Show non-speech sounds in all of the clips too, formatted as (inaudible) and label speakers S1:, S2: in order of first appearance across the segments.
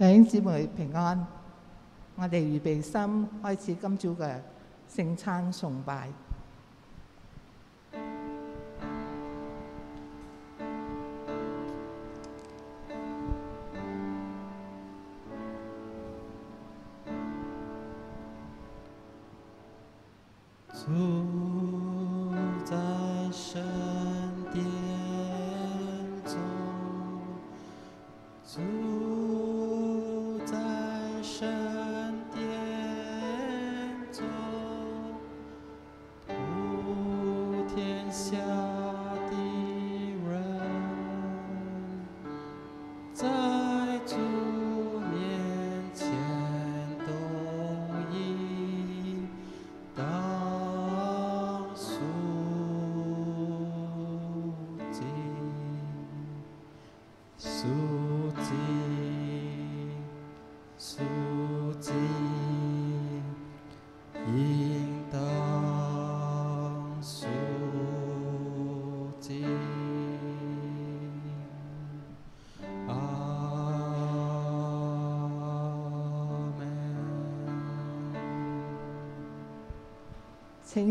S1: 弟兄姊妹平安，
S2: 我哋预备心开始今朝嘅圣餐崇拜。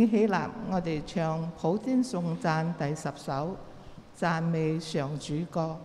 S2: 起立！我哋唱《普天颂赞》第十首，赞美上主歌。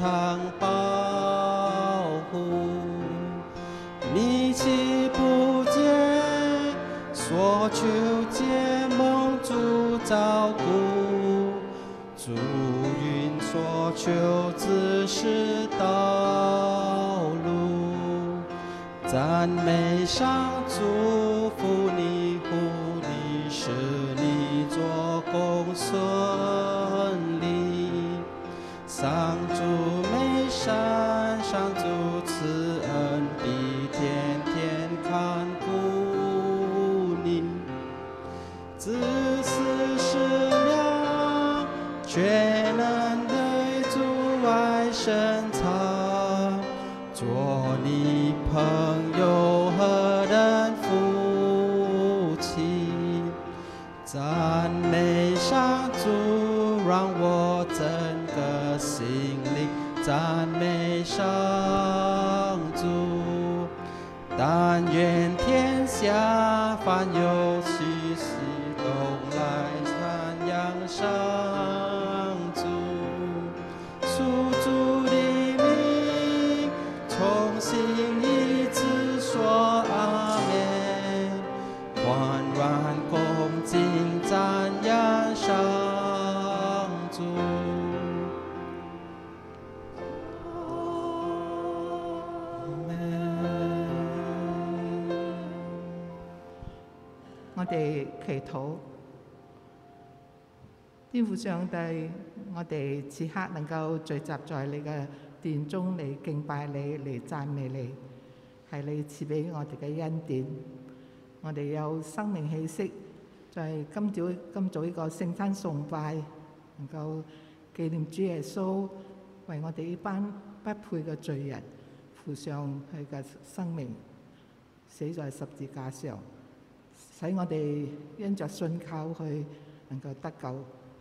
S3: 常保护，你其不见所求皆蒙主照顾，诸云所求，只是道路，赞美上主。
S2: 上帝，我哋此刻能夠聚集在你嘅殿中嚟敬拜你嚟讚美你，係你賜俾我哋嘅恩典。我哋有生命氣息，在今朝今早呢個聖餐崇拜，能夠紀念主耶穌為我哋呢班不配嘅罪人付上佢嘅生命，死在十字架上，使我哋因着信靠佢能夠得救。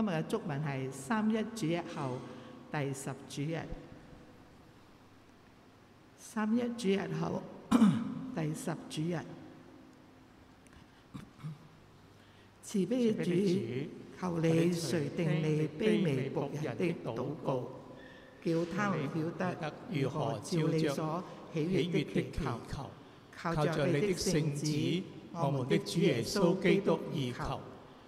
S2: 今日嘅祝文系三一主日后第十主日，三一主日后第十主日，慈悲主，求你垂定你卑微仆人的祷告，叫他们晓得如何照你所喜悦的祈求，靠着
S4: 你的圣子，我们的主耶稣基督而求。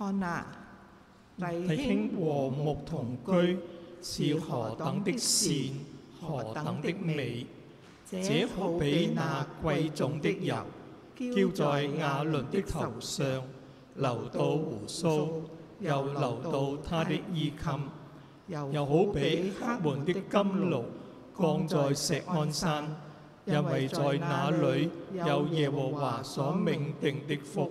S2: 看啊，弟兄和
S4: 睦同居，是何等的善，何等的美！这好比那贵重的油，浇在亚伦的头上，流到胡须，又流到他的衣襟；又好比黑门的金炉，降在石安山，因为在那里有耶和华所命定的福。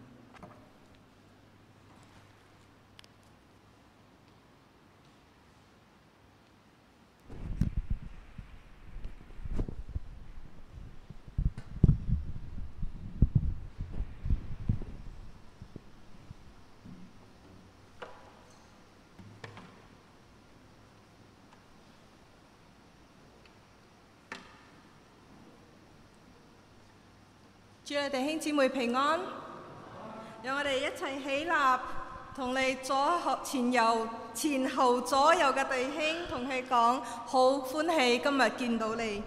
S5: 祝你哋兄姊妹平安，让我哋一齐起立，同你左前右前后左右嘅弟兄同佢讲，好欢喜今日见到你。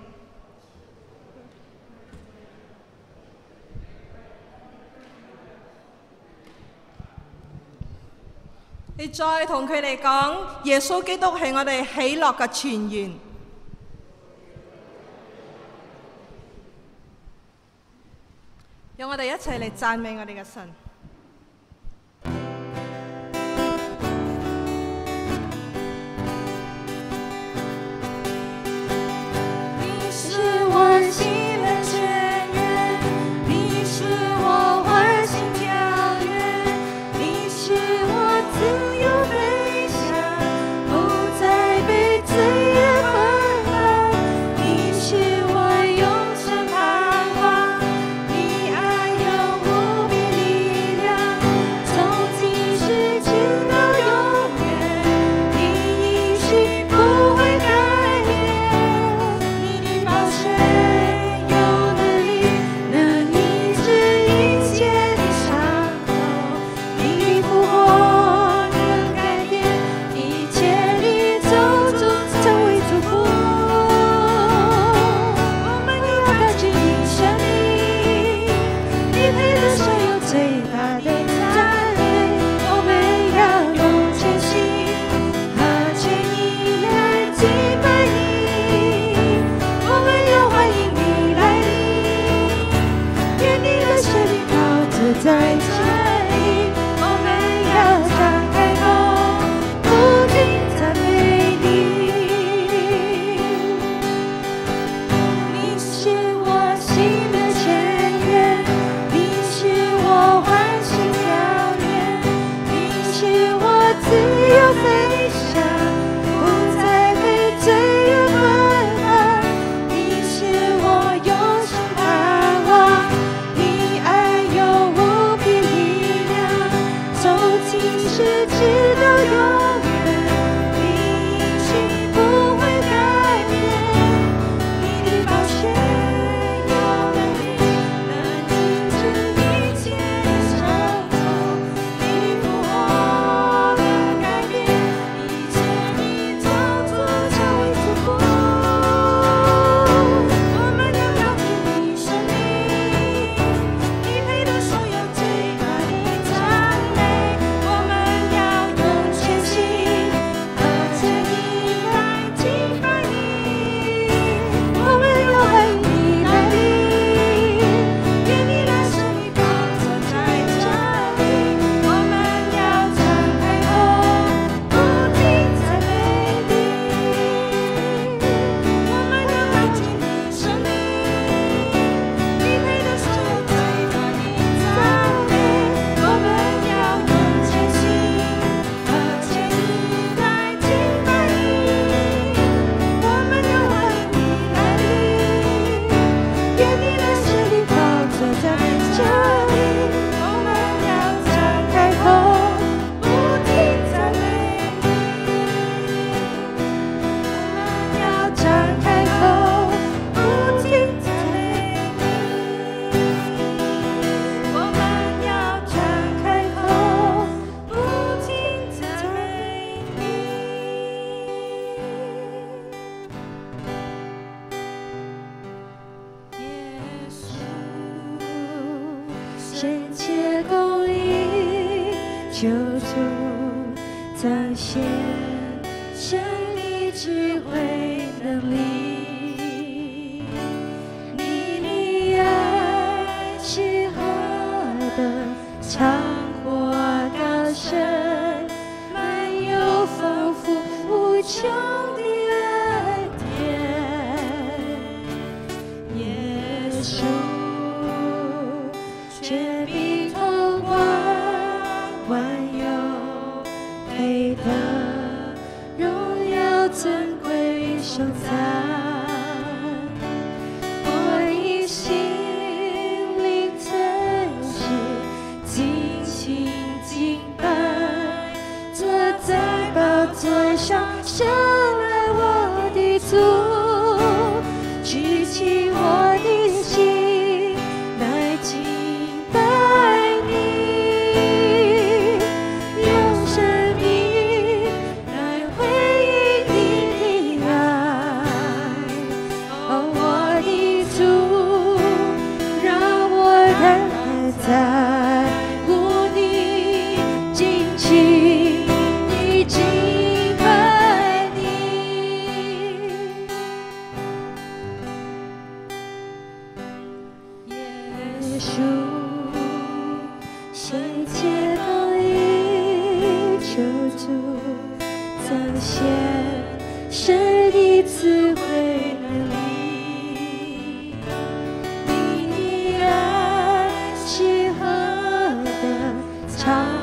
S5: 你再同佢哋讲，耶稣基督系我哋喜乐嘅泉源。你赞美我哋嘅神。time.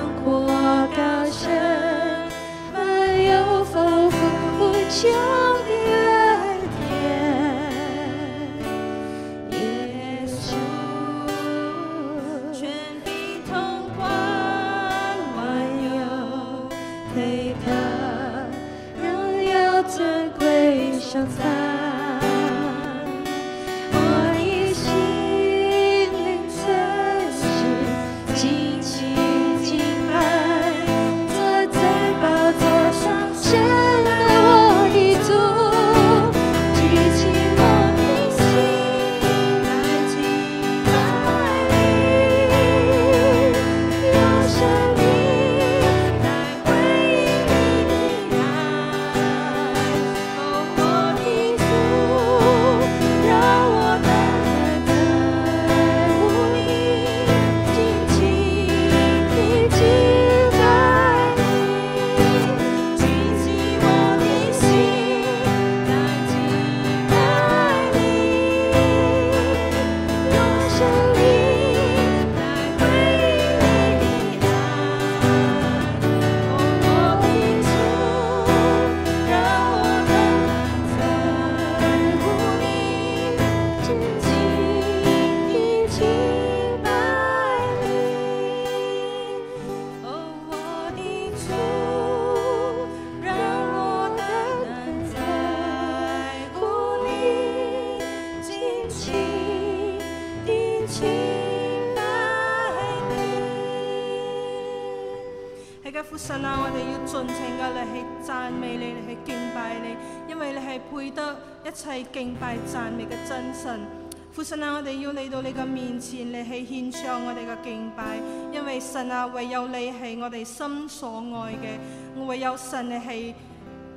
S5: 敬拜赞美嘅真神，父神啊！我哋要嚟到你嘅面前嚟去献唱我哋嘅敬拜，因为神啊，唯有你系我哋心所爱嘅，唯有神你系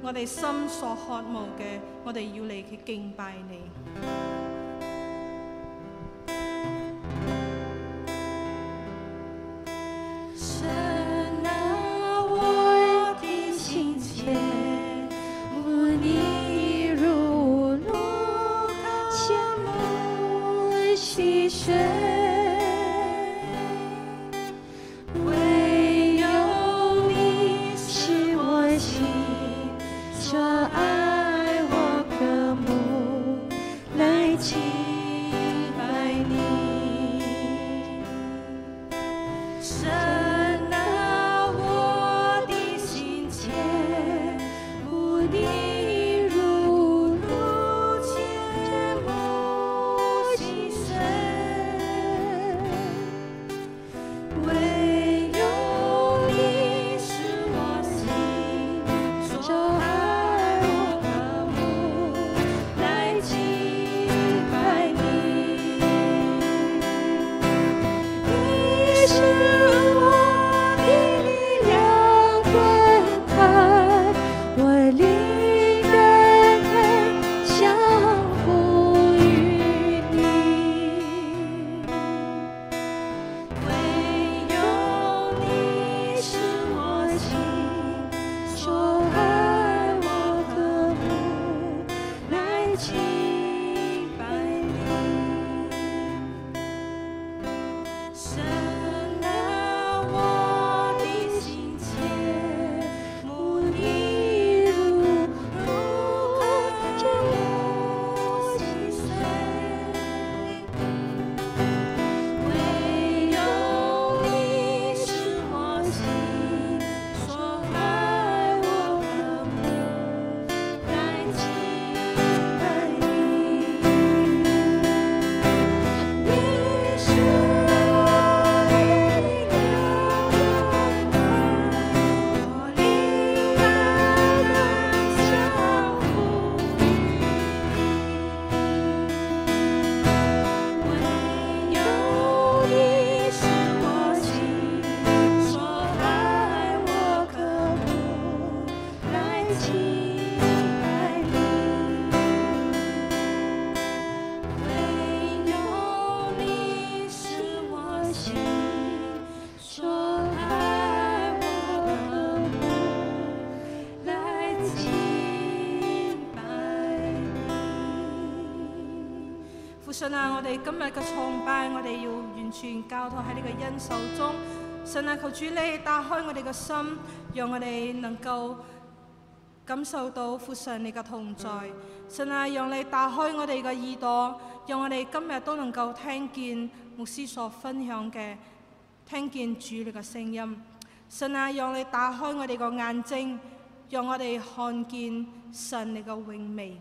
S5: 我哋心所渴慕嘅，我哋要嚟去敬拜你。信啊，我哋今日嘅崇拜，我哋要完全交托喺呢个恩手中。神啊，求主你打开我哋嘅心，让我哋能够感受到附神你嘅同在。神啊，让你打开我哋嘅耳朵，让我哋今日都能够听见牧师所分享嘅，听见主你嘅声音。神啊，让你打开我哋嘅眼睛，让我哋看见神你嘅永美。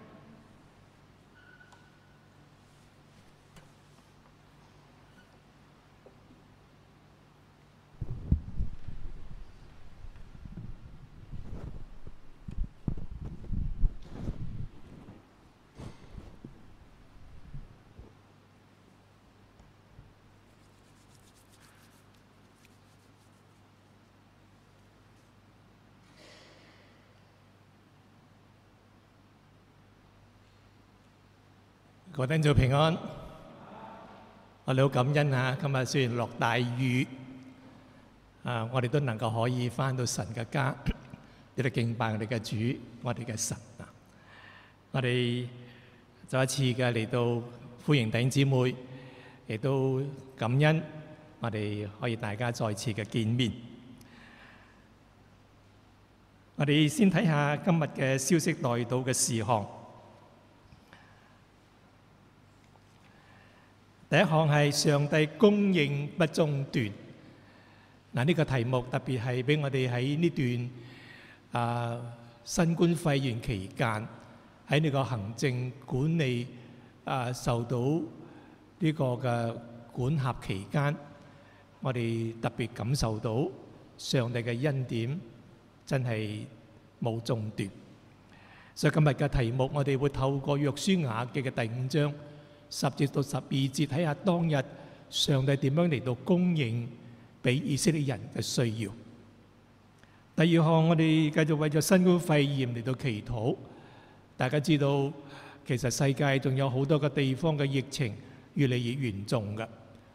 S4: 我等在平安，我哋好感恩啊！今日虽然落大雨，啊，我哋都能够可以翻到神嘅家，嚟 (coughs) 到敬拜我哋嘅主，我哋嘅神啊！我哋再一次嘅嚟到欢迎弟兄姊妹，亦都感恩我哋可以大家再次嘅见面。我哋先睇下今日嘅消息内到嘅事项。第一項係上帝供應不中斷。嗱呢個題目特別係俾我哋喺呢段啊新冠肺炎期間喺呢個行政管理啊受到呢個嘅管轄期間，我哋特別感受到上帝嘅恩典真係冇中斷。所以今日嘅題目，我哋會透過約書亞記嘅第五章。十節到十二節，睇下當日上帝點樣嚟到供應俾以色列人嘅需要。第二項，我哋繼續為咗新冠肺炎嚟到祈禱。大家知道，其實世界仲有好多個地方嘅疫情越嚟越嚴重嘅，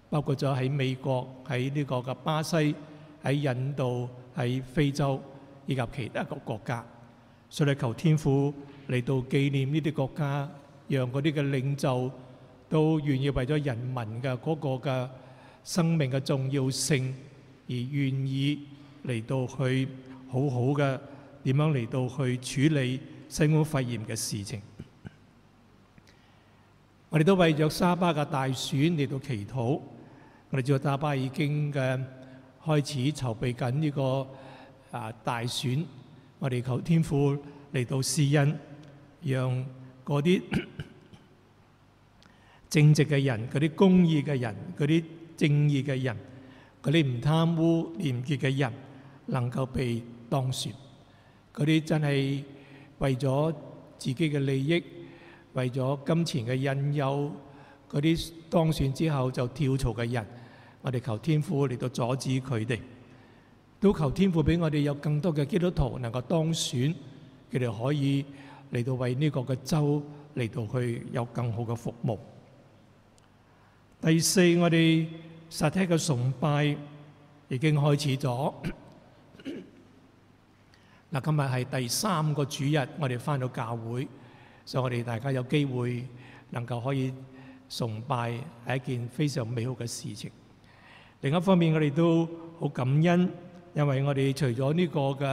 S4: 包括咗喺美國、喺呢個嘅巴西、喺印度、喺非洲以及其他個國家。所以求天父嚟到紀念呢啲國家，讓嗰啲嘅領袖。都願意為咗人民嘅嗰個嘅生命嘅重要性而願意嚟到去好好嘅點樣嚟到去處理新冠肺炎嘅事情。我哋都為咗沙巴嘅大選嚟到祈禱。我哋知道沙巴已經嘅開始籌備緊呢個啊大選。我哋求天父嚟到施恩，讓嗰啲。正直嘅人、嗰啲公義嘅人、嗰啲正義嘅人、嗰啲唔貪污廉潔嘅人，能夠被當選。嗰啲真係為咗自己嘅利益、為咗金錢嘅引诱，嗰啲當選之後就跳槽嘅人，我哋求天父嚟到阻止佢哋。都求天父俾我哋有更多嘅基督徒能夠當選，佢哋可以嚟到為呢個嘅州嚟到去有更好嘅服務。第四，我哋實體嘅崇拜已經開始咗。(coughs) 嗱，今日係第三個主日，我哋翻到教會，所以我哋大家有機會能夠可以崇拜係一件非常美好嘅事情。另一方面，我哋都好感恩，因為我哋除咗呢個嘅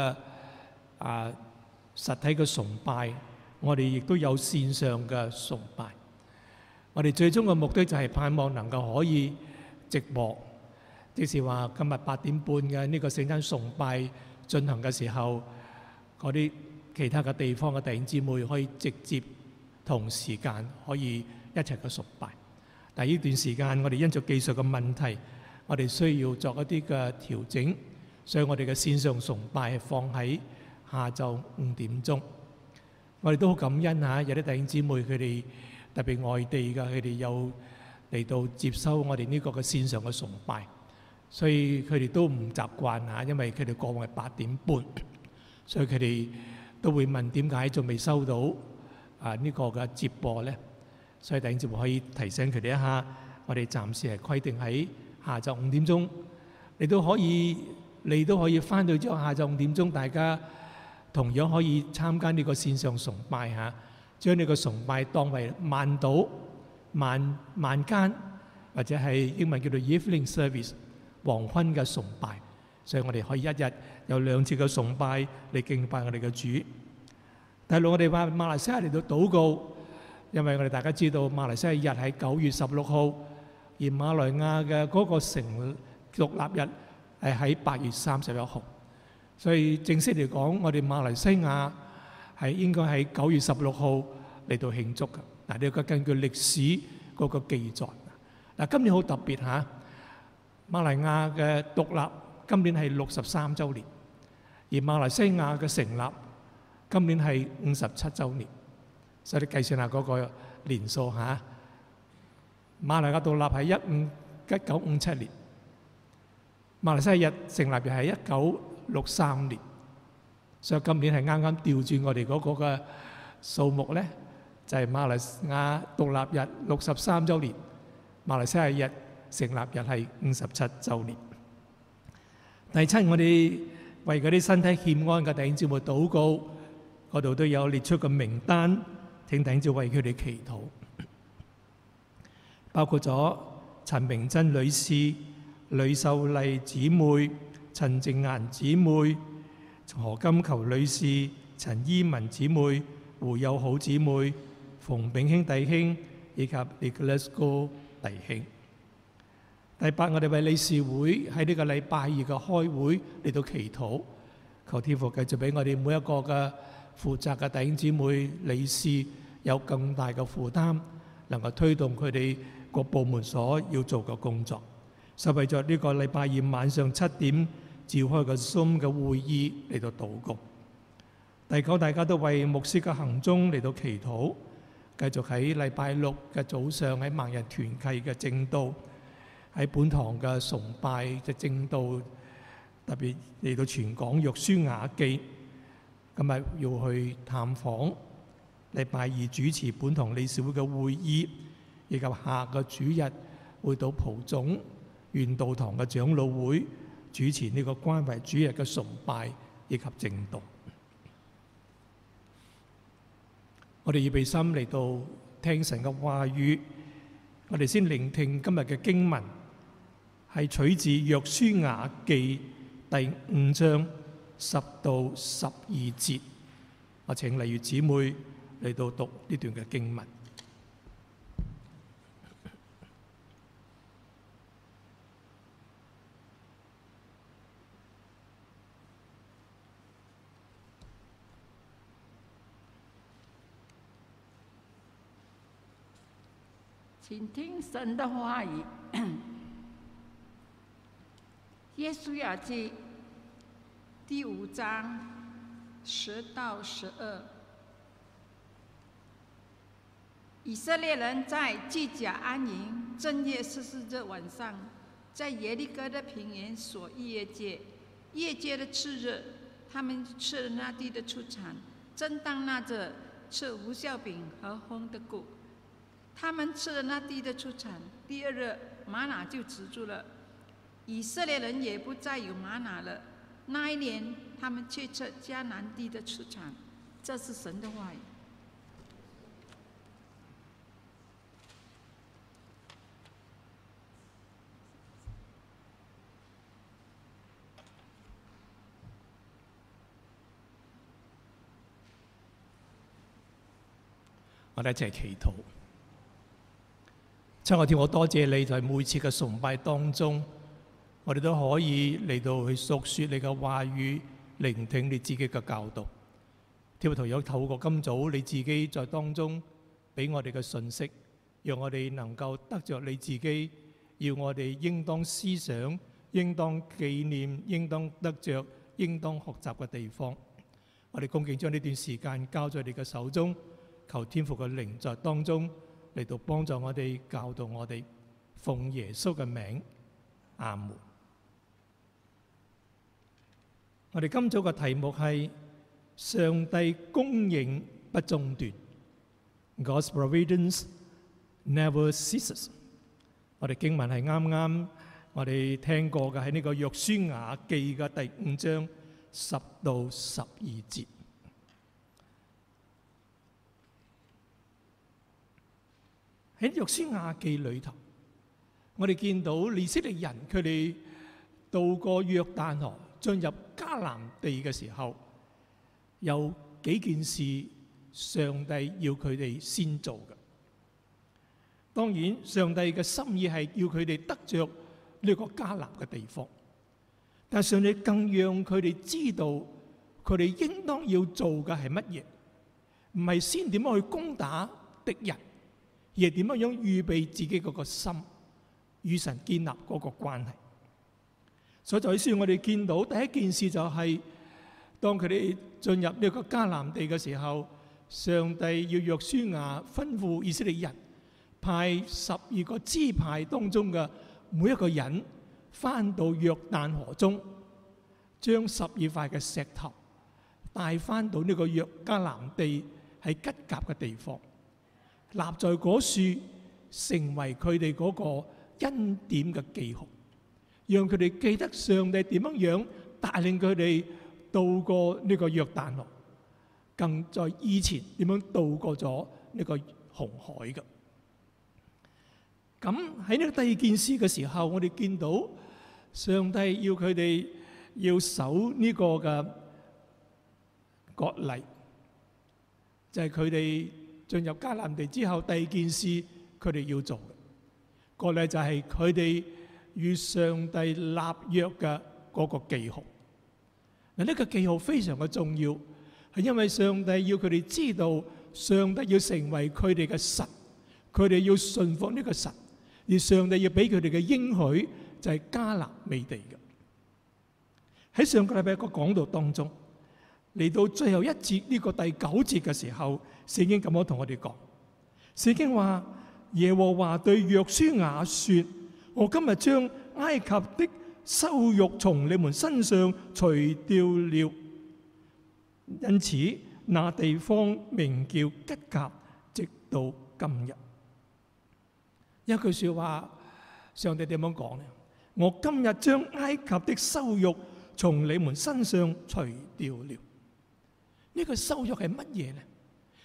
S4: 啊實體嘅崇拜，我哋亦都有線上嘅崇拜。我哋最終嘅目的就係盼望能夠可以直播，即是話今日八點半嘅呢個聖誕崇拜進行嘅時候，嗰啲其他嘅地方嘅弟兄姊妹可以直接同時間可以一齊去崇拜。但呢段時間我哋因着技術嘅問題，我哋需要作一啲嘅調整，所以我哋嘅線上崇拜放喺下晝五點鐘。我哋都好感恩嚇，有啲弟兄姊妹佢哋。特別外地嘅佢哋又嚟到接收我哋呢個嘅線上嘅崇拜，所以佢哋都唔習慣嚇，因為佢哋過係八點半，所以佢哋都會問點解仲未收到啊呢個嘅接播咧？所以頂住可以提醒佢哋一下，我哋暫時係規定喺下晝五點鐘，你都可以，你都可以翻到之後下晝五點鐘，大家同樣可以參加呢個線上崇拜嚇。將你個崇拜當為萬島、萬萬間，或者係英文叫做 Evening Service 黃昏嘅崇拜，所以我哋可以一日有兩次嘅崇拜嚟敬拜我哋嘅主。第六，我哋話馬來西亞嚟到禱告，因為我哋大家知道馬來西亞日係九月十六號，而馬來亞嘅嗰個成獨立日係喺八月三十一號，所以正式嚟講，我哋馬來西亞。係應該喺九月十六號嚟到慶祝嘅。嗱，呢個根據歷史嗰個記載，嗱今年好特別嚇，馬來亞嘅獨立今年係六十三週年，而馬來西亞嘅成立今年係五十七週年，所以你計算下嗰個年數嚇。馬來亞獨立係一五一九五七年，馬來西亞成立又係一九六三年。所以今年係啱啱調轉我哋嗰個嘅數目咧，就係馬來西亞獨立日六十三週年，馬來西亞日成立日係五十七週年。第七，我哋為嗰啲身體欠安嘅弟兄姊妹禱告，嗰度都有列出個名單，請弟兄姊妹為佢哋祈禱，包括咗陳明珍女士、李秀麗姊妹、陳靜顏姊妹。何金球女士、陈依文姊妹、胡友好姊妹、冯炳兄弟兄以及 n i c o l a s Go 弟兄。第八，我哋为理事会喺呢个礼拜二嘅开会嚟到祈祷，求天父继续俾我哋每一个嘅负责嘅弟兄姊妹、理事有更大嘅负担，能够推动佢哋各部门所要做嘅工作。实为在呢个礼拜二晚上七点。召開個 Zoom 嘅會議嚟到禱告。第九，大家都為牧師嘅行蹤嚟到祈禱。繼續喺禮拜六嘅早上喺萬人團契嘅正道，喺本堂嘅崇拜嘅正道，特別嚟到全港約書雅記。今日要去探訪。禮拜二主持本堂理事會嘅會議，以及下個主日會到蒲總原道堂嘅長老會。主持呢个关怀主日嘅崇拜以及正道，我哋预备心嚟到听神嘅话语，我哋先聆听今日嘅经文，系取自《约书亚记》第五章十到十二节。我请例月姊妹嚟到读呢段嘅经文。
S2: 请听神的话语，(coughs)《耶稣雅记第五章十到十二。以色列人在巨贾安营，正月十四日晚上，在耶利哥的平原所夜间。夜间的次日，他们吃了那地的出产。正当那着吃无效饼和烘的谷。他们吃了那地的出产，第二日玛拿就止住了。以色列人也不再有玛拿了。那一年，他们去吃迦南地的出产。这是神的话语。
S4: 我哋一齐祈祷。亲爱的天多谢你，就每次嘅崇拜当中，我哋都可以嚟到去述说你嘅话语，聆听你自己嘅教导。天父同样透过今早你自己在当中俾我哋嘅信息，让我哋能够得着你自己要我哋应当思想、应当纪念、应当得着、应当学习嘅地方。我哋恭敬将呢段时间交在你嘅手中，求天父嘅灵在当中。嚟到帮助我哋教导我哋奉耶稣嘅名阿门。我哋今早嘅题目系上帝供应不中断，Gods providence never ceases。我哋经文系啱啱我哋听过嘅喺呢个约书亚记嘅第五章十到十二节。喺约书亚记里头，我哋见到以色列人佢哋渡过约旦河，进入迦南地嘅时候，有几件事上帝要佢哋先做嘅。当然，上帝嘅心意系要佢哋得着呢个迦南嘅地方，但系上帝更让佢哋知道佢哋应当要做嘅系乜嘢，唔系先点样去攻打敌人。而系点样样预备自己嗰个心，与神建立嗰个关系。所以就系需我哋见到第一件事就系，当佢哋进入呢个迦南地嘅时候，上帝要约书亚吩咐以色列人，派十二个支派当中嘅每一个人，翻到约旦河中，将十二块嘅石头带翻到呢个约迦南地喺吉甲嘅地方。立在嗰树，成为佢哋嗰个恩典嘅记号，让佢哋记得上帝点样样带领佢哋渡过呢个约旦河，更在以前点样渡过咗呢个红海嘅。咁喺呢第二件事嘅时候，我哋见到上帝要佢哋要守呢个嘅国例，就系佢哋。进入迦南地之后，第二件事佢哋要做嘅，个咧就系佢哋与上帝立约嘅嗰个记号。嗱，呢个记号非常嘅重要，系因为上帝要佢哋知道，上帝要成为佢哋嘅神，佢哋要信服呢个神，而上帝要俾佢哋嘅应许就系迦南美地嘅。喺上帝拜个讲道当中。嚟到最後一節呢個第九節嘅時候，圣經咁樣同我哋講，圣經話耶和華對約書亞说：我今日將埃及的羞辱從你們身上除掉了，因此那地方名叫吉甲，直到今日。一句说話，上帝點樣講呢？我今日將埃及的羞辱從你們身上除掉了。呢个收辱系乜嘢咧？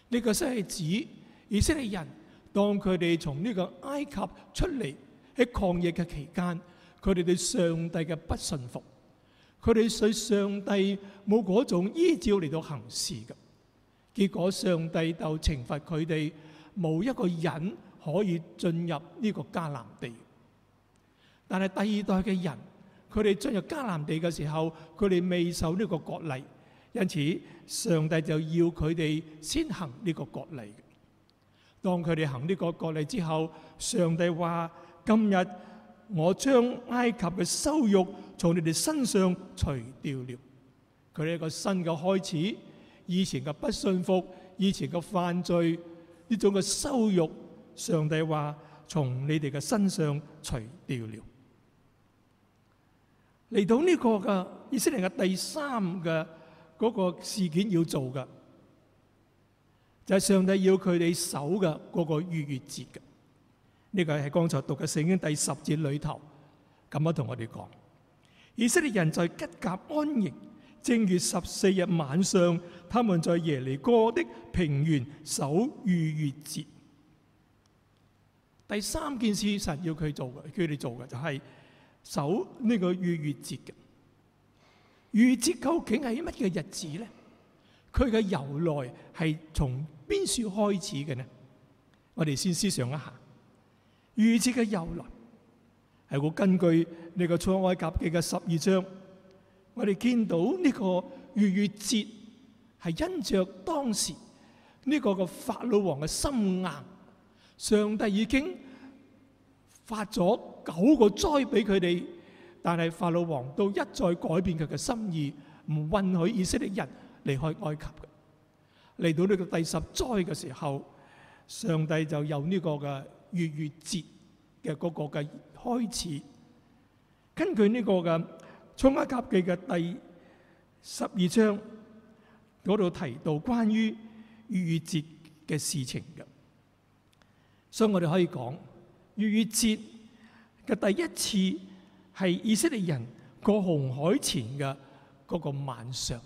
S4: 呢个即系指，而色系人，当佢哋从呢个埃及出嚟喺抗疫嘅期间，佢哋对上帝嘅不信服，佢哋对上帝冇嗰种依照嚟到行事嘅，结果上帝就惩罚佢哋，冇一个人可以进入呢个迦南地。但系第二代嘅人，佢哋进入迦南地嘅时候，佢哋未受呢个国例。因此，上帝就要佢哋先行呢个国例当佢哋行呢个国例之后，上帝话：今日我将埃及嘅羞辱从你哋身上除掉了。佢哋一个新嘅开始，以前嘅不信服，以前嘅犯罪，呢种嘅羞辱，上帝话从你哋嘅身上除掉了。嚟到呢个嘅以色列嘅第三嘅。嗰個事件要做嘅，就係上帝要佢哋守嘅嗰個逾越節嘅。呢個係剛才讀嘅聖經第十節裏頭咁样同我哋講。以色列人在吉甲安營，正月十四日晚上，他们在耶利哥的平原守逾越節。第三件事神要佢做嘅，佢哋做嘅就係守呢個逾越節嘅。愚节究竟系乜嘢日子咧？佢嘅由来系从边处开始嘅呢？我哋先思想一下，愚节嘅由来系我根据呢个创埃及嘅十二章，我哋见到呢个愚愚节系因着当时呢个个法老王嘅心硬，上帝已经发咗九个灾俾佢哋。但系法老王都一再改变佢嘅心意，唔允许以色列人离开埃及嘅。嚟到呢个第十灾嘅时候，上帝就由呢个嘅月月节嘅嗰个嘅开始，根据呢个嘅《创哈甲记》嘅第十二章嗰度提到关于月月节嘅事情嘅。所以我哋可以讲，月月节嘅第一次。系以色列人过红海前嘅嗰个晚上，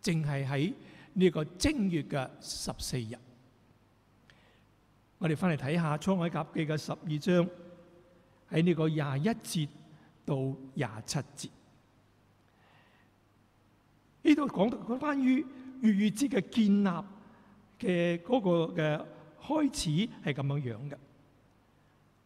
S4: 净系喺呢个正月嘅十四日。我哋翻嚟睇下《海甲记》嘅十二章，喺呢个廿一节到廿七节，呢度讲到关于预节嘅建立嘅嗰个嘅开始系咁样样嘅。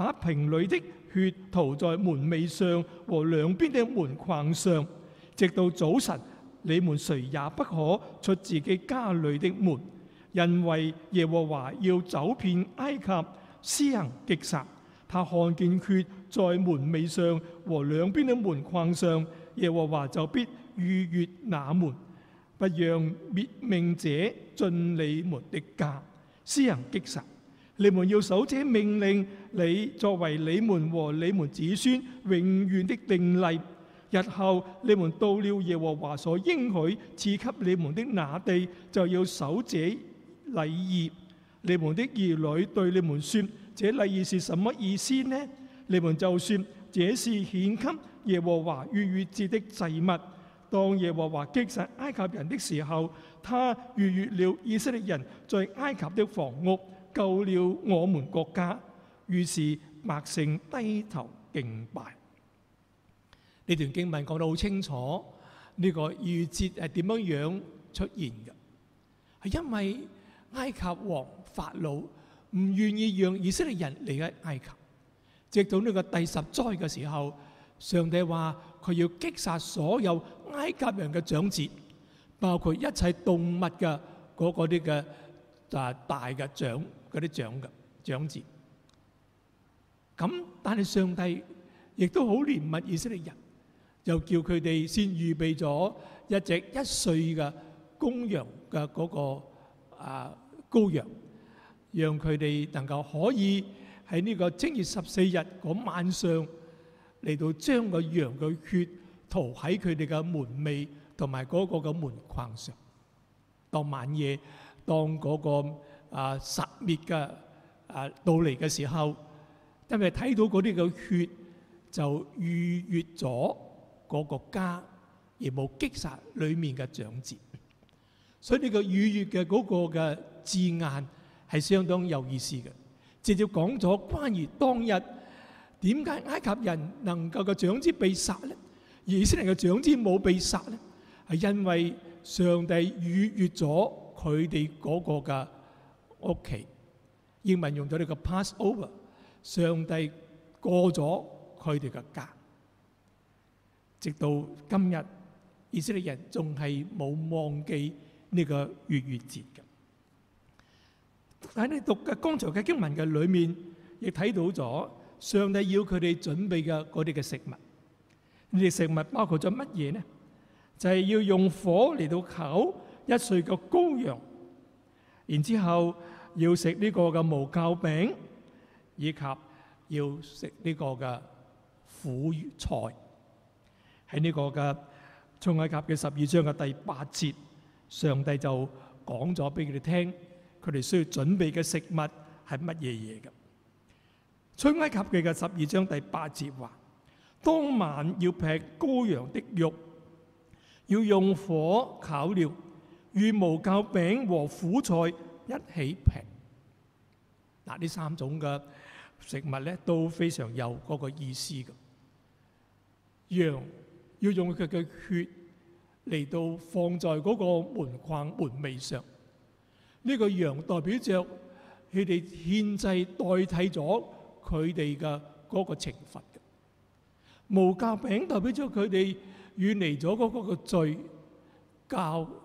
S4: 把瓶里的血涂在门楣上和两边的门框上，直到早晨，你们谁也不可出自己家里的门，因为耶和华要走遍埃及施行击杀。他看见血在门楣上和两边的门框上，耶和华就必逾越那门，不让灭命者进你们的家施行击杀。你们要守这命令，你作为你们和你们子孙永远的定例。日后你们到了耶和华所应许赐给你们的那地，就要守这礼仪。你们的儿女对你们说：这礼仪是什么意思呢？你们就说：这是献给耶和华逾越节的祭物。当耶和华击杀埃及人的时候，他逾越了以色列人在埃及的房屋。救了我们国家，于是百姓低头敬拜。呢段经文讲得好清楚，呢个预节系点样样出现嘅？系因为埃及王法老唔愿意让以色列人嚟开埃及，直到呢个第十灾嘅时候，上帝话佢要击杀所有埃及人嘅长子，包括一切动物嘅嗰嗰啲嘅。就係大嘅獎，嗰啲獎嘅獎字。咁但係上帝亦都好憐憫以色列人，就叫佢哋先預備咗一隻一歲嘅公羊嘅嗰個啊羔羊，讓佢哋能夠可以喺呢個正月十四日嗰晚上嚟到將個羊嘅血塗喺佢哋嘅門楣同埋嗰個嘅門框上，當晚夜。当嗰个啊十灭嘅啊到嚟嘅时候，因为睇到嗰啲嘅血就逾越咗嗰个家，而冇击杀里面嘅长子。所以呢个逾越嘅嗰个嘅字眼系相当有意思嘅，直接讲咗关于当日点解埃及人能够嘅长子被杀咧，以色列嘅长子冇被杀咧，系因为上帝逾越咗。佢哋嗰个嘅屋企，英文用咗呢个 pass over，上帝过咗佢哋嘅格。直到今日，以色列人仲系冇忘记呢个月月节嘅。喺你读嘅刚才嘅经文嘅里面，亦睇到咗上帝要佢哋准备嘅嗰啲嘅食物，呢啲食物包括咗乜嘢呢？就系要用火嚟到烤。一岁嘅羔羊，然之后要食呢个嘅无酵饼，以及要食呢个嘅苦菜。喺呢个嘅创埃及嘅十二章嘅第八节，上帝就讲咗俾佢哋听，佢哋需要准备嘅食物系乜嘢嘢嘅。创埃及嘅十二章第八节话：当晚要劈羔羊的肉，要用火烤了。与无教饼和苦菜一起平，嗱呢三种嘅食物咧都非常有嗰个意思嘅。羊要用佢嘅血嚟到放在嗰个门框门楣上，呢个羊代表着佢哋献祭代替咗佢哋嘅嗰个惩罚嘅。无教饼代表咗佢哋远离咗嗰嗰个罪教。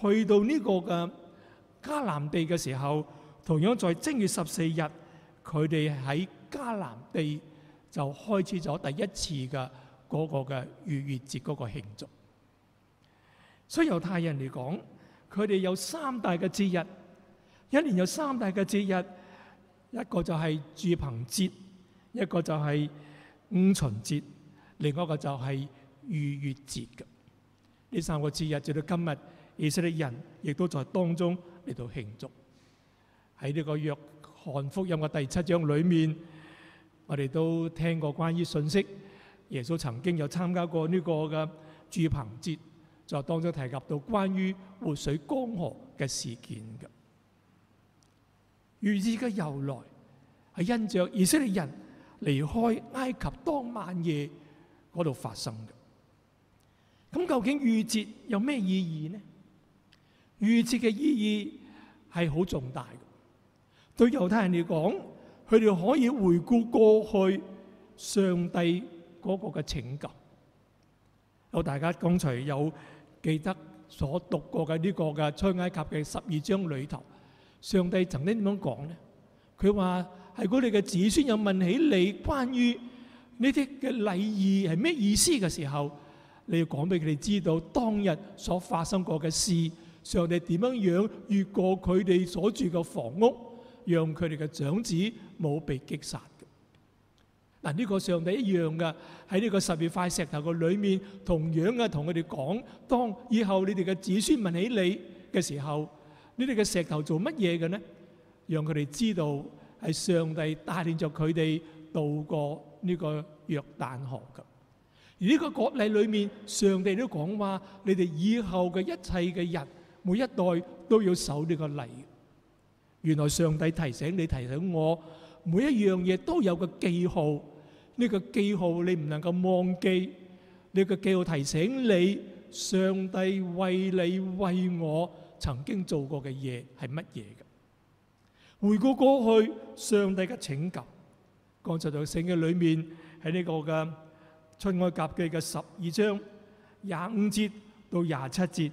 S4: 去到呢個嘅迦南地嘅時候，同樣在正月十四日，佢哋喺迦南地就開始咗第一次嘅嗰個嘅逾越節嗰個慶祝。所以猶太人嚟講，佢哋有三大嘅節日，一年有三大嘅節日，一個就係住棚節，一個就係五旬節，另外一個就係逾越節嘅。呢三個節日直到今日。以色列人亦都在当中嚟到庆祝。喺呢个约翰福音嘅第七章里面，我哋都听过关于信息。耶稣曾经有参加过呢个嘅祝棚节，在当中提及到关于活水江河嘅事件嘅预意嘅由来，系因着以色列人离开埃及当晚夜嗰度发生嘅。咁究竟预节有咩意义呢？預設嘅意義係好重大嘅。對猶太人嚟講，佢哋可以回顧過去上帝嗰個嘅拯救。好，大家剛才有記得所讀過嘅呢個嘅《出埃及》嘅十二章裏頭，上帝曾經點樣講咧？佢話系果你嘅子孫有問起你關於呢啲嘅禮儀係咩意思嘅時候，你要講俾佢哋知道當日所發生過嘅事。上帝点样样越过佢哋所住嘅房屋，让佢哋嘅长子冇被击杀嘅？嗱，呢个上帝一样嘅喺呢个十二块石头嘅里面，同样嘅同佢哋讲：当以后你哋嘅子孙问起你嘅时候，你哋嘅石头做乜嘢嘅呢？让佢哋知道系上帝带领着佢哋渡过呢个约旦河嘅。而呢个国例里面，上帝都讲话：你哋以后嘅一切嘅人。每一代都要守呢个例。原来上帝提醒你，提醒我，每一样嘢都有个记号。呢个记号你唔能够忘记。呢个记号提醒你，上帝为你为我曾经做过嘅嘢系乜嘢嘅。回顾过去，上帝嘅拯救。刚才在圣经里面喺呢个嘅出埃及记嘅十二章廿五节到廿七节。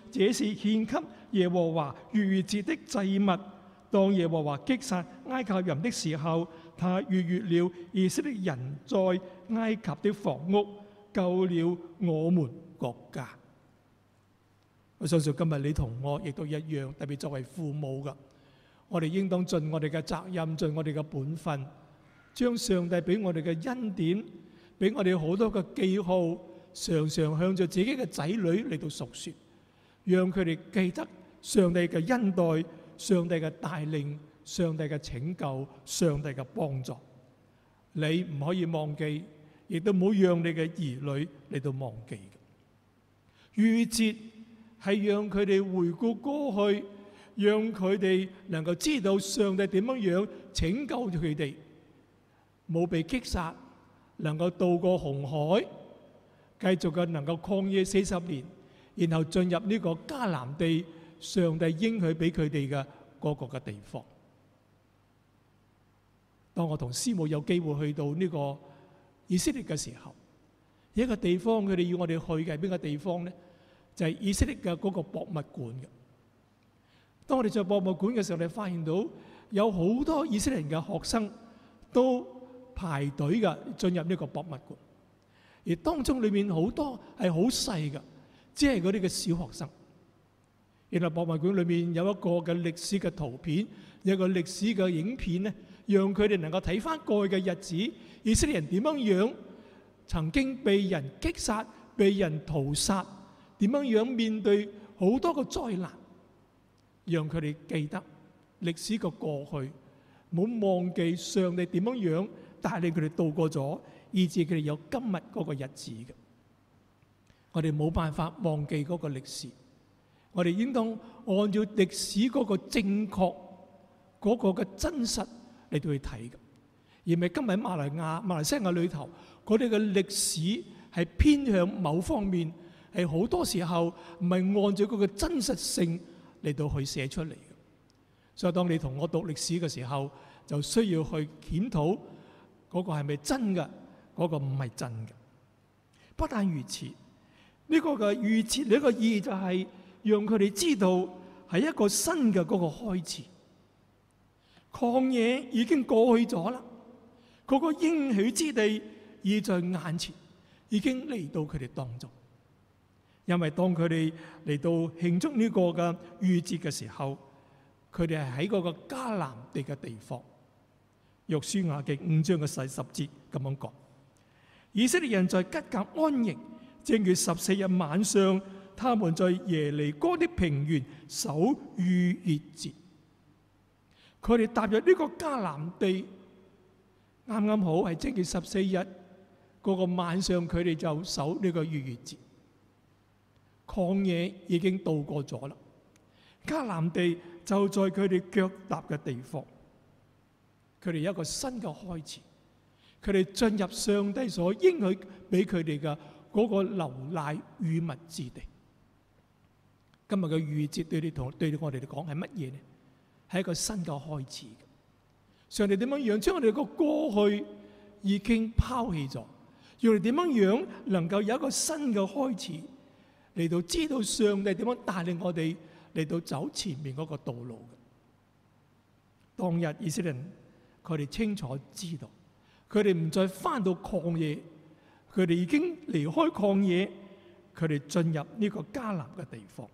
S4: 这是献给耶和华逾越节的祭物。当耶和华击杀埃及人的时候，他逾越了以色列人，在埃及的房屋，救了我们国家。我相信今日你同我亦都一样，特别作为父母噶，我哋应当尽我哋嘅责任，尽我哋嘅本分，将上帝俾我哋嘅恩典，俾我哋好多嘅记号，常常向着自己嘅仔女嚟到述说。让佢哋记得上帝嘅恩待、上帝嘅带领、上帝嘅拯救、上帝嘅帮助。你唔可以忘记，亦都唔好让你嘅儿女嚟到忘记。预节系让佢哋回顾过去，让佢哋能够知道上帝点样样拯救佢哋，冇被击杀，能够渡过红海，继续嘅能够旷野四十年。然後進入呢個迦南地，上帝應許俾佢哋嘅各个嘅地方。當我同師母有機會去到呢個以色列嘅時候，一個地方佢哋要我哋去嘅系邊個地方咧？就係以色列嘅嗰個博物館嘅。當我哋在博物館嘅時候，你发發現到有好多以色列人嘅學生都排隊嘅進入呢個博物館，而當中裏面好多係好細嘅。即係嗰啲嘅小學生。原來博物館裏面有一個嘅歷史嘅圖片，一個歷史嘅影片咧，讓佢哋能夠睇翻過去嘅日子，以色列人點樣样曾經被人擊殺、被人屠殺，點樣样面對好多個災難，讓佢哋記得歷史嘅過去，冇忘記上帝點樣样帶你佢哋度過咗，以至佢哋有今日嗰個日子嘅。我哋冇辦法忘記嗰個歷史，我哋應当按照歷史嗰個正確嗰個嘅真實嚟到去睇嘅，而唔係今日喺馬來亞、馬來西亞裏頭，佢哋嘅歷史係偏向某方面，係好多時候唔係按照佢嘅真實性嚟到去寫出嚟嘅。所以當你同我讀歷史嘅時候，就需要去檢討嗰個係咪真嘅，嗰個唔係真嘅。不但如此。呢个嘅预设，呢个意义就系让佢哋知道系一个新嘅嗰个开始，旷野已经过去咗啦，嗰个应许之地已在眼前，已经嚟到佢哋当中。因为当佢哋嚟到庆祝呢个嘅预节嘅时候，佢哋系喺嗰个迦南地嘅地方。约书亚嘅五章嘅第十节咁样讲：，以色列人在吉甲安营。正月十四日晚上，他们在耶利哥的平原守逾越节。佢哋踏入呢个迦南地，啱啱好系正月十四日嗰个晚上，佢哋就守呢个逾越节。旷野已经度过咗啦，迦南地就在佢哋脚踏嘅地方，佢哋一个新嘅开始，佢哋进入上帝所应许俾佢哋嘅。嗰個流奶與物之地，今日嘅預節對你同對我哋嚟講係乜嘢咧？係一個新嘅開始。上帝點樣樣將我哋個過去已經拋棄咗，要嚟點樣樣能夠有一個新嘅開始，嚟到知道上帝點樣帶領我哋嚟到走前面嗰個道路嘅。當日以色列人，佢哋清楚知道，佢哋唔再翻到抗野。佢哋已经离开旷野，佢哋进入呢个迦南嘅地方。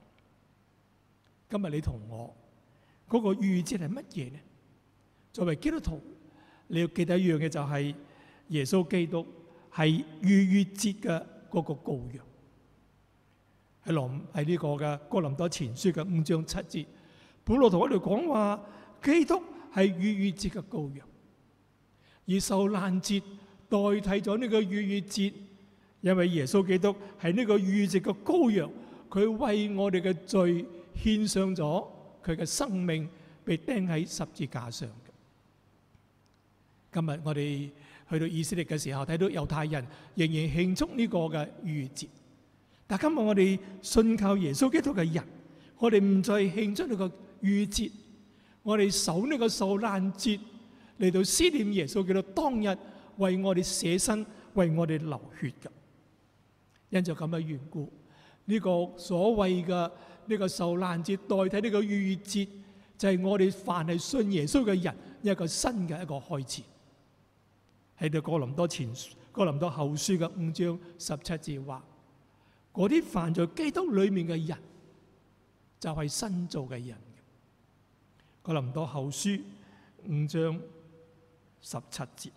S4: 今日你同我嗰个预知系乜嘢呢？作为基督徒，你要记得一样嘅就系耶稣基督系逾越节嘅嗰个羔羊。喺罗喺呢个嘅哥林多前书嘅五章七节，保罗同我哋讲话，基督系逾越节嘅羔羊，而受难节。代替咗呢個逾越節，因為耶穌基督係呢個逾越節嘅羔羊，佢為我哋嘅罪獻上咗佢嘅生命，被钉喺十字架上嘅。今日我哋去到以色列嘅時候，睇到猶太人仍然慶祝呢個嘅逾越節，但今日我哋信靠耶穌基督嘅人，我哋唔再慶祝呢個逾越節，我哋守呢個受難節嚟到思念耶穌，基督當日。为我哋舍身，为我哋流血嘅，因就咁嘅缘故，呢个所谓嘅呢个受难节代替呢个预节，就系我哋凡系信耶稣嘅人一个新嘅一个开始。喺度《哥林多前》《哥林多后书》嘅五章十七节话，嗰啲凡在基督里面嘅人，就系新造嘅人。《哥林多后书》五章十七节。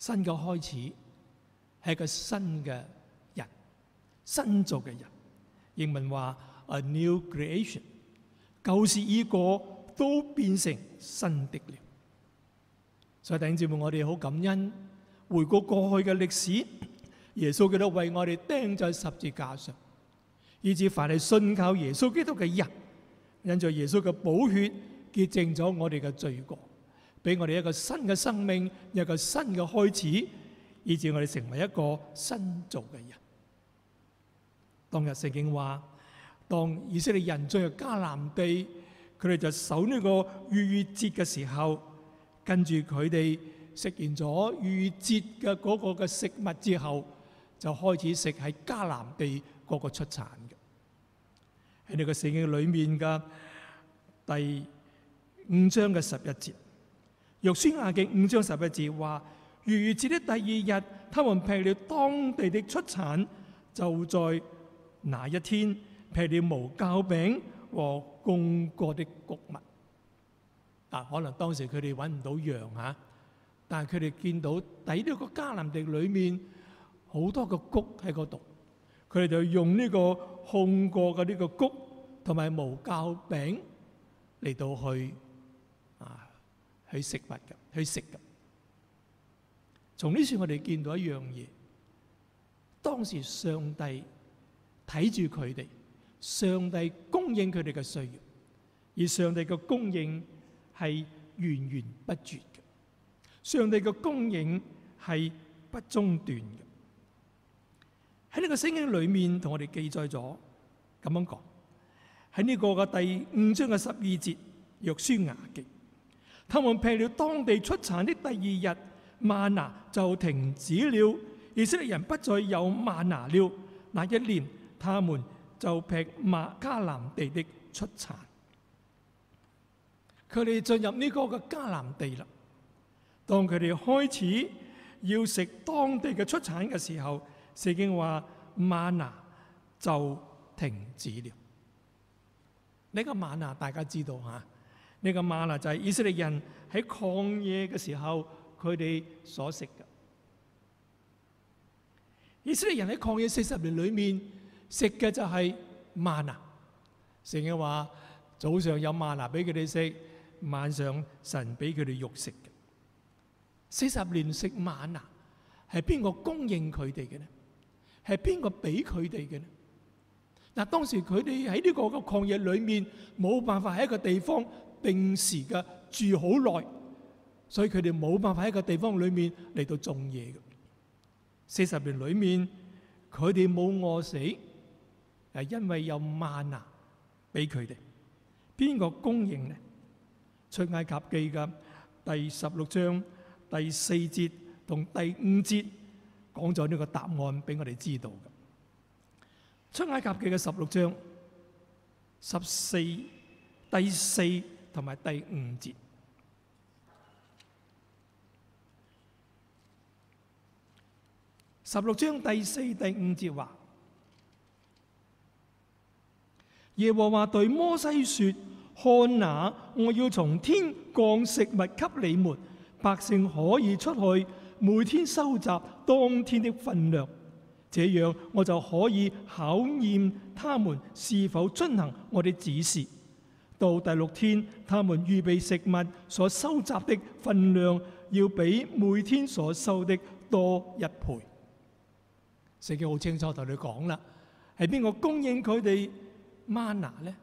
S4: 新嘅開始係個新嘅人，新造嘅人。英文話 a new creation，舊事已過，都變成新的了。所以弟兄姊妹，我哋好感恩，回顧過去嘅歷史，耶穌基督為我哋釘在十字架上，以至凡係信靠耶穌基督嘅人，因着耶穌嘅寶血潔淨咗我哋嘅罪過。俾我哋一个新嘅生命，一个新嘅开始，以至我哋成为一个新造嘅人。当日圣经话，当以色列人进入迦南地，佢哋就守呢个逾越节嘅时候，跟住佢哋食完咗逾越节嘅嗰个嘅食物之后，就开始食喺迦南地嗰个出产嘅。喺呢个圣经里面嘅第五章嘅十一节。肉书亚嘅五章十一节话，逾越节的第二日，他们劈了当地的出产，就在那一天劈了无酵饼和供过的谷物。啊，可能当时佢哋揾唔到羊吓，但系佢哋见到底呢个迦南地里面好多个谷喺嗰度，佢哋就用呢个烘过嘅呢个谷同埋无酵饼嚟到去。去食物嘅，去食嘅。从呢处我哋见到一样嘢，当时上帝睇住佢哋，上帝供应佢哋嘅需要，而上帝嘅供应系源源不绝嘅，上帝嘅供应系不中断嘅。喺呢个圣经里面同我哋记载咗，咁样讲喺呢个嘅第五章嘅十二节，约书亚记。他们劈了当地出产的第二日，曼拿就停止了，以色列人不再有曼拿了。那一年，他们就劈马加南地的出产。佢哋进入呢个嘅加南地啦。当佢哋开始要食当地嘅出产嘅时候，圣经话曼拿就停止了。呢个曼拿大家知道吓。呢個瑪拿就係以色列人喺抗野嘅時候佢哋所食嘅。以色列人喺抗野四十年裏面食嘅就係瑪拿，成日話早上有瑪拿俾佢哋食，晚上神俾佢哋肉食嘅。四十年食瑪拿係邊個供應佢哋嘅呢？係邊個俾佢哋嘅呢？嗱當時佢哋喺呢個嘅曠野裏面冇辦法喺一個地方。定时嘅住好耐，所以佢哋冇办法喺个地方里面嚟到种嘢嘅四十年里面，佢哋冇饿死，系因为有万啊俾佢哋边个供应呢？出埃及记嘅第十六章第四节同第五节讲咗呢个答案俾我哋知道嘅出埃及记嘅十六章十四第四。同埋第五节，十六章第四、第五节话：耶和华对摩西说，看那，我要从天降食物给你们百姓，可以出去每天收集当天的份量，这样我就可以考验他们是否遵行我的指示。到第六天，他们预备食物所收集的份量要比每天所收的多一倍。圣经好清楚同你讲啦，系边个供应佢哋 mana 咧？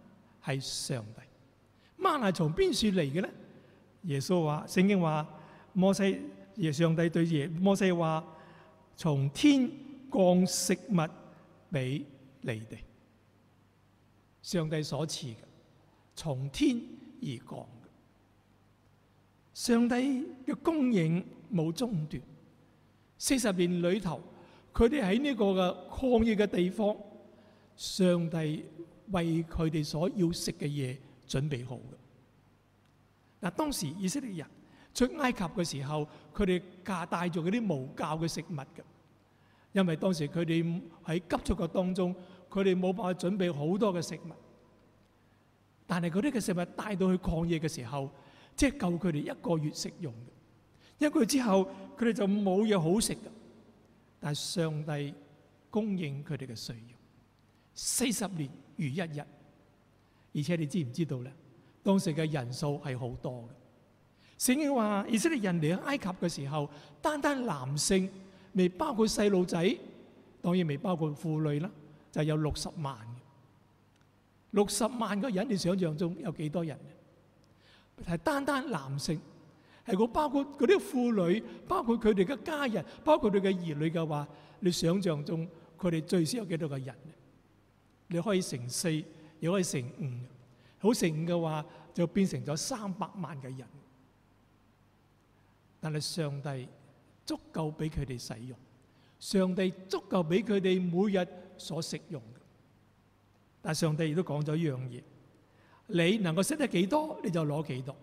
S4: 系上帝。mana 从边处嚟嘅咧？耶稣话，圣经话，摩西，耶上帝对耶摩西话，从天降食物俾你哋，上帝所嘅。从天而降嘅，上帝嘅供应冇中断。四十年里头，佢哋喺呢个嘅旷野嘅地方，上帝为佢哋所要食嘅嘢准备好嘅。嗱，当时以色列人出埃及嘅时候，佢哋架带咗嗰啲无教嘅食物嘅，因为当时佢哋喺急促嘅当中，佢哋冇办法准备好多嘅食物。但系嗰啲嘅食物帶到去抗野嘅時候，即係夠佢哋一個月食用嘅。一個月之後，佢哋就冇嘢好食嘅。但係上帝供應佢哋嘅需要，四十年如一日。而且你知唔知道咧？當時嘅人數係好多嘅。聖經話，而且你人嚟喺埃及嘅時候，單單男性未包括細路仔，當然未包括婦女啦，就有六十萬。六十萬個人，你想象中有幾多人？係單單男性，係我包括嗰啲婦女，包括佢哋嘅家人，包括佢嘅兒女嘅話，你想象中佢哋最少有幾多個人？你可以乘四，又可以乘五。好乘五嘅話，就變成咗三百萬嘅人。但係上帝足夠俾佢哋使用，上帝足夠俾佢哋每日所食用。但上帝亦都講咗一樣嘢，你能夠识得幾多，你就攞幾多。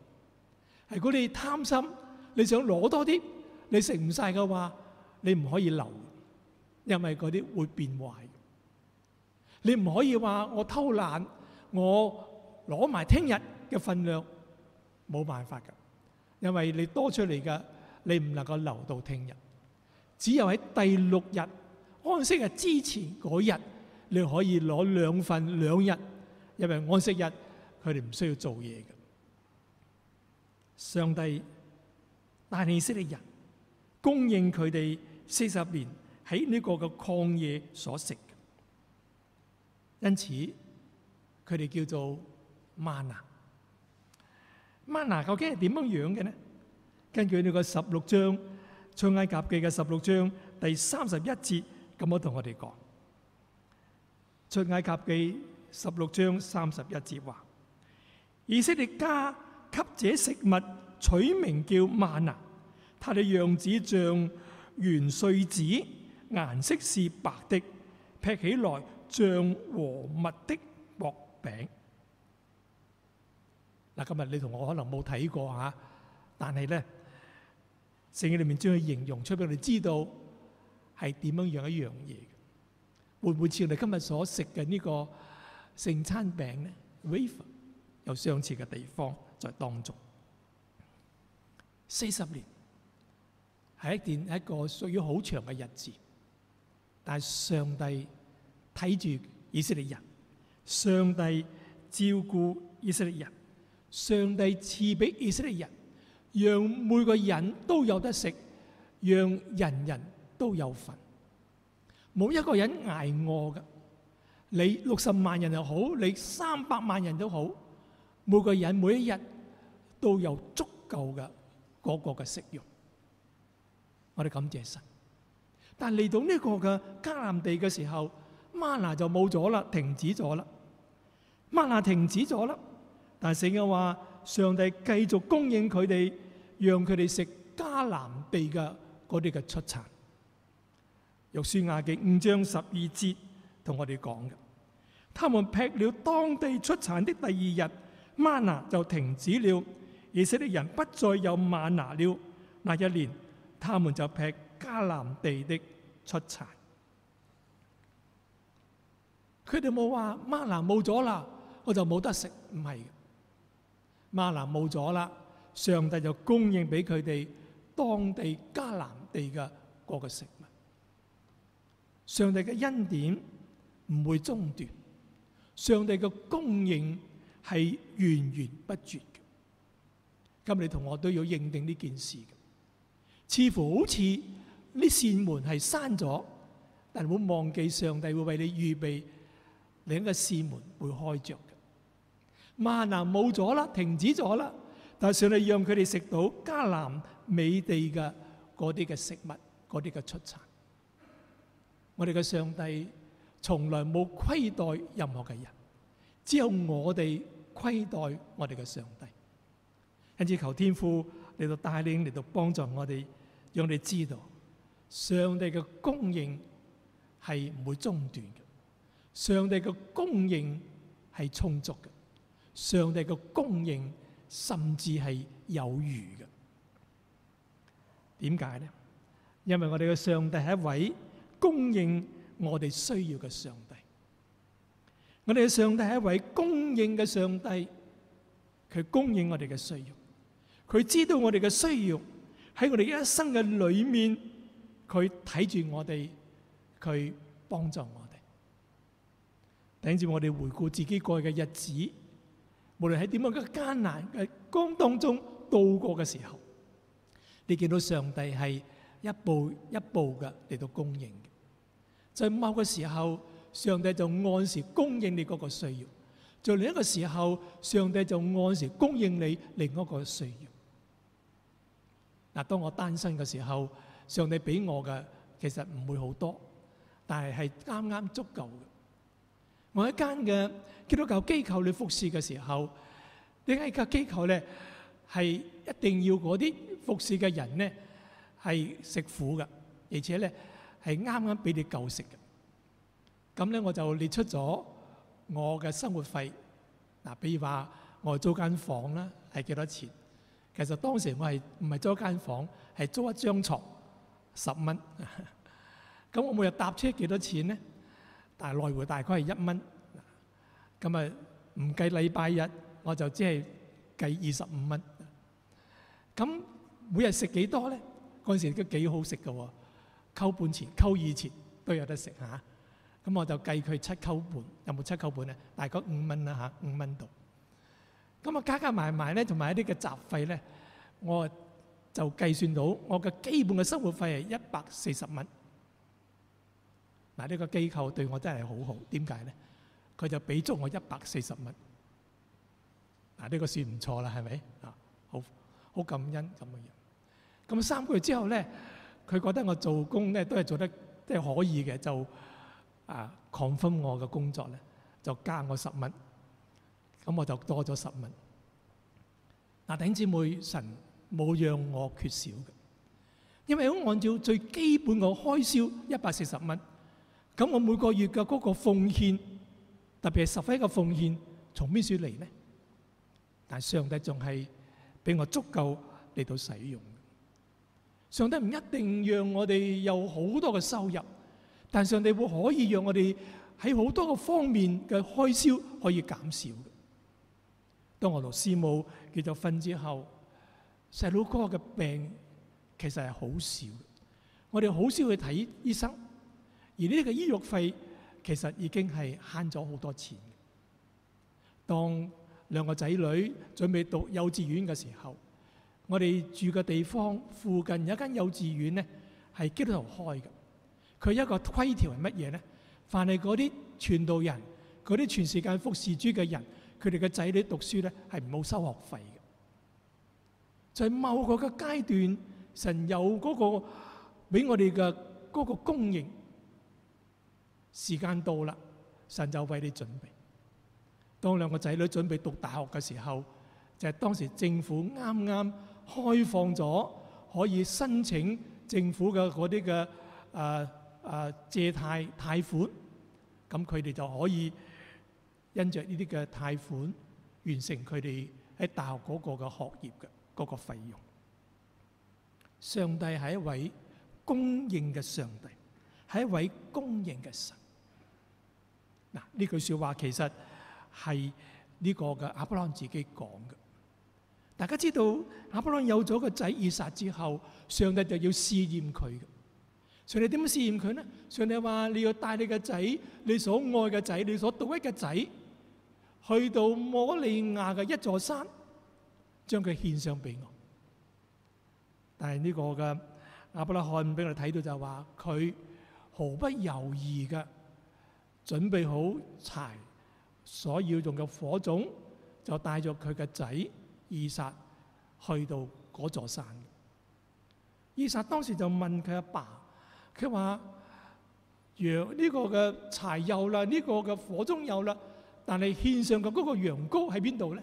S4: 係果你貪心，你想攞多啲，你食唔晒嘅話，你唔可以留，因為嗰啲會變壞。你唔可以話我偷懶，我攞埋聽日嘅份量，冇辦法㗎，因為你多出嚟嘅，你唔能夠留到聽日。只有喺第六日安息日之前嗰日。你可以攞兩份兩日，因為安息日佢哋唔需要做嘢嘅。上帝但系以色列人，供應佢哋四十年喺呢個嘅旷野所食。因此佢哋叫做曼娜。曼娜究竟係點樣样嘅呢？根據呢個十六章《创埃及记》嘅十六章第三十一节咁我同我哋講。出埃及记十六章三十一节话，以色列家给这食物取名叫万能，它的样子像圆碎子，颜色是白的，劈起来像和麦的薄饼。嗱，今日你同我可能冇睇过吓，但系咧，圣经里面将佢形容出俾我哋知道系点样样一样嘢。會唔會似你今日所食嘅呢個圣餐餅咧？Waver 有相似嘅地方在當中。四十年係一段一個属于好長嘅日子，但系上帝睇住以色列人，上帝照顧以色列人，上帝賜俾以色列人，讓每個人都有得食，讓人人都有份。冇一个人挨饿噶，你六十万人又好，你三百万人都好，每个人每一日都有足够嘅嗰个嘅食用。我哋感谢神。但嚟到呢个嘅迦南地嘅时候，玛拿就冇咗啦，停止咗啦，玛拿停止咗啦。但系神话，上帝继续供应佢哋，让佢哋食迦南地嘅嗰啲嘅出产。約書亚嘅五章十二節同我哋講嘅，他们劈了當地出產的第二日，瑪拿就停止了，以色列人不再有瑪拿了。那一年，他们就劈迦南地的出產。佢哋冇話瑪拿冇咗啦，我就冇得食，唔係。瑪拿冇咗啦，上帝就供應俾佢哋當地迦南地嘅嗰個食。上帝嘅恩典唔会中断，上帝嘅供应系源源不绝嘅。日你同学都要认定呢件事嘅，似乎好似呢扇门系闩咗，但系唔好忘记上帝会为你预备另一个扇门会开着嘅。万拿冇咗啦，停止咗啦，但系上帝让佢哋食到迦南美地嘅嗰啲嘅食物，嗰啲嘅出产。我哋嘅上帝从来冇亏待任何嘅人，只有我哋亏待我哋嘅上帝。因此求天父嚟到带领嚟到帮助我哋，让你知道上帝嘅供应系唔会中断嘅，上帝嘅供应系充足嘅，上帝嘅供应甚至系有余嘅。点解咧？因为我哋嘅上帝系一位。供应我哋需要嘅上帝，我哋嘅上帝系一位供应嘅上帝，佢供应我哋嘅需要，佢知道我哋嘅需要喺我哋一生嘅里面，佢睇住我哋，佢帮助我哋。等住我哋回顾自己过去嘅日子，无论喺点样嘅艰难嘅光当中度过嘅时候，你见到上帝系一步一步嘅嚟到供应嘅。在某個時候，上帝就按时供應你嗰個需要；在另一個時候，上帝就按时供應你另一個需要。嗱，當我單身嘅時候，上帝俾我嘅其實唔會好多，但係係啱啱足夠嘅。我一間嘅基督教機構你服侍嘅時候，呢間嘅機構咧係一定要嗰啲服侍嘅人咧係食苦嘅，而且咧。係啱啱俾你夠食嘅，咁咧我就列出咗我嘅生活費。嗱，比如話我租間房啦，係幾多錢？其實當時我係唔係租間房，係租一張床，十蚊。咁我每日搭車幾多錢咧？但係來回大概係一蚊。咁啊，唔計禮拜日，我就只係計二十五蚊。咁每日食幾多咧？嗰陣時都幾好食嘅喎。溝半錢、溝二錢都有得食嚇，咁我就計佢七溝半，有冇七溝半咧？大概五蚊啦嚇，五蚊度。咁啊加加埋埋咧，同埋一啲嘅雜費咧，我就計算到我嘅基本嘅生活費係一百四十蚊。嗱，呢個機構對我真係好好，點解咧？佢就俾足我一百四十蚊。嗱，呢個算唔錯啦，係咪啊？好好感恩咁嘅人。咁三個月之後咧。佢覺得我做工咧都係做得即係可以嘅，就啊 confirm 我嘅工作咧，就加我十蚊，咁我就多咗十蚊。嗱，弟姊妹，神冇讓我缺少嘅，因為按照最基本嘅開銷一百四十蚊，咁我每個月嘅嗰個奉獻，特別係十分嘅奉獻，從邊處嚟呢？但上帝仲係俾我足夠嚟到使用。上帝唔一定讓我哋有好多嘅收入，但上帝會可以讓我哋喺好多個方面嘅開銷可以減少。當我同师母結咗婚之後，細佬哥嘅病其實係好少，我哋好少去睇醫生，而呢個醫藥費其實已經係慳咗好多錢。當兩個仔女準備讀幼稚園嘅時候，我哋住嘅地方附近有一间幼稚园咧，系基督徒开嘅。佢一个规条系乜嘢咧？凡系嗰啲传道人、嗰啲全世界服侍主嘅人，佢哋嘅仔女读书咧系好收学费嘅。在某个嘅阶段，神有嗰个俾我哋嘅嗰个供应，时间到啦，神就为你准备。当两个仔女准备读大学嘅时候，就系当时政府啱啱。開放咗可以申請政府嘅嗰啲嘅誒誒借貸貸款，咁佢哋就可以因着呢啲嘅貸款完成佢哋喺大學嗰個嘅學業嘅嗰個費用。上帝係一位供應嘅上帝，係一位供應嘅神。嗱呢句説話其實係呢個嘅阿伯朗自己講嘅。大家知道亚伯拉有咗个仔以撒之后，上帝就要试验佢。上帝点样试验佢呢？上帝话你要带你嘅仔，你所爱嘅仔，你所独一嘅仔，去到摩利亚嘅一座山，将佢献上俾我。但系呢个嘅亚伯拉罕俾我哋睇到就话佢毫不犹豫嘅准备好柴，所要用嘅火种，就带咗佢嘅仔。以撒去到嗰座山，以撒當時就問佢阿爸，佢話：羊呢個嘅柴有啦，呢個嘅火中有啦，但係獻上嘅嗰個羊羔喺邊度咧？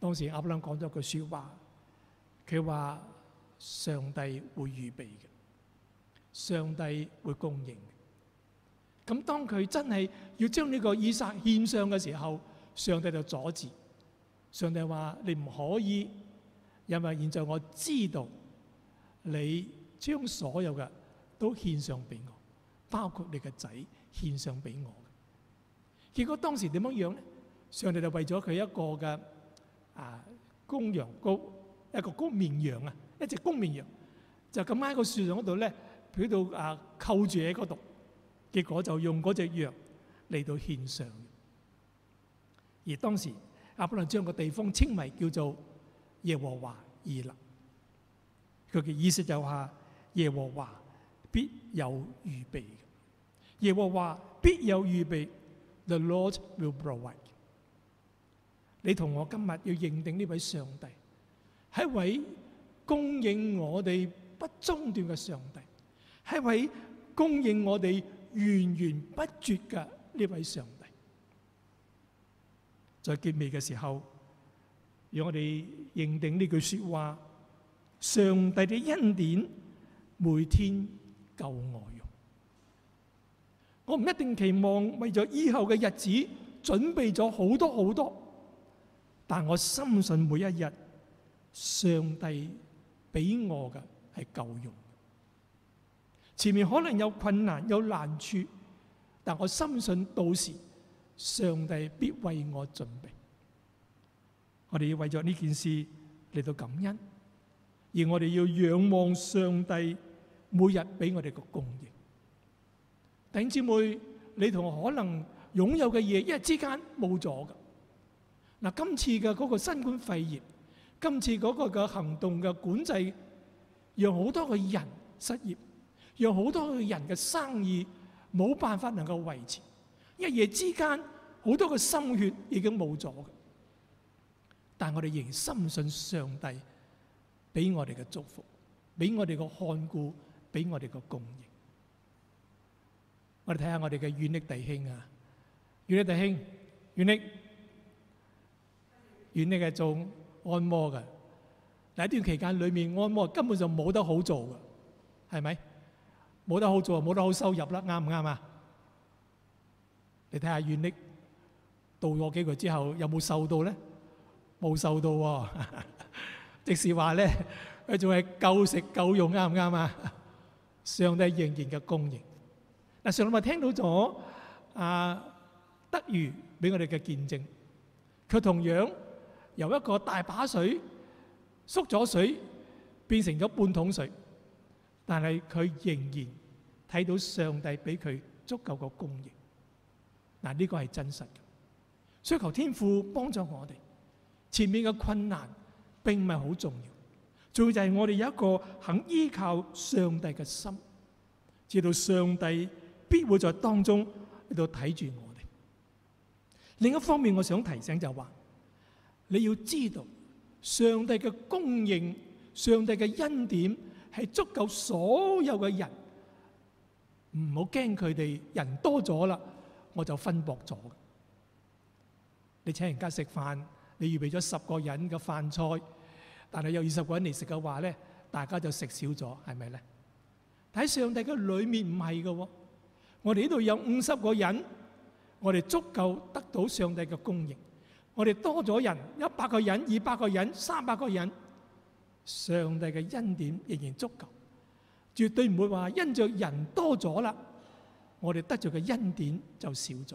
S4: 當時阿伯拉讲講咗句说話，佢話：上帝會預備嘅，上帝會供應咁當佢真係要將呢個以撒獻上嘅時候，上帝就阻止。上帝話：你唔可以，因為現在我知道你將所有嘅都獻上俾我，包括你嘅仔獻上俾我。結果當時點样樣咧？上帝就為咗佢一個嘅啊公羊，羔，一個公綿羊啊，一隻公綿羊就咁喺個樹上嗰度咧，佢到啊扣住喺嗰度。結果就用嗰只羊嚟到獻上，而當時。阿伯将个地方称为叫做耶和华二立。佢嘅意思就话耶和华必有预备嘅，耶和华必有预备。The Lord will provide。你同我今日要认定呢位上帝系一位供应我哋不中断嘅上帝，系一位供应我哋源源不绝嘅呢位上帝。在结尾嘅时候，让我哋认定呢句说话：上帝嘅恩典每天够我用。我唔一定期望为咗以后嘅日子准备咗好多好多，但我深信每一日上帝俾我嘅系够用。前面可能有困难有难处，但我深信到时。上帝必为我准备，我哋要为咗呢件事嚟到感恩，而我哋要仰望上帝每日俾我哋个供应。顶姊妹，你同我可能拥有嘅嘢，一日之间冇咗噶。嗱，今次嘅嗰个新冠肺炎，今次嗰个嘅行动嘅管制，让好多嘅人失业，让好多嘅人嘅生意冇办法能够维持，一夜之间。好多嘅心血已经冇咗嘅，但我哋仍深信上帝俾我哋嘅祝福，俾我哋嘅看顾，俾我哋嘅供应。我哋睇下我哋嘅远力弟兄啊，远力弟兄，远力，远力嘅做按摩嘅。喺一段期间里面，按摩根本就冇得好做嘅，系咪？冇得好做冇得好收入啦，啱唔啱啊？你睇下远力。度我幾句之後，有冇受到咧？冇受到喎，(laughs) 即是話咧，佢仲係夠食夠用，啱唔啱啊？上帝仍然嘅供應。嗱，上帝咪聽到咗阿德如俾我哋嘅見證，佢同樣由一個大把水縮咗水，變成咗半桶水，但係佢仍然睇到上帝俾佢足夠嘅供應。嗱，呢個係真實。需求天父帮助我哋，前面嘅困难并唔系好重要，重要就系我哋有一个肯依靠上帝嘅心，知道上帝必会在当中喺度睇住我哋。另一方面，我想提醒就话，你要知道上帝嘅供应、上帝嘅恩典系足够所有嘅人，唔好惊佢哋人多咗啦，我就分薄咗。你請人家食飯，你預備咗十個人嘅飯菜，但係有二十個人嚟食嘅話咧，大家就食少咗，係咪咧？喺上帝嘅裏面唔係嘅喎，我哋呢度有五十個人，我哋足夠得到上帝嘅供應。我哋多咗人，一百個人、二百個人、三百個人，上帝嘅恩典仍然足夠，絕對唔會話因着人多咗啦，我哋得着嘅恩典就少咗。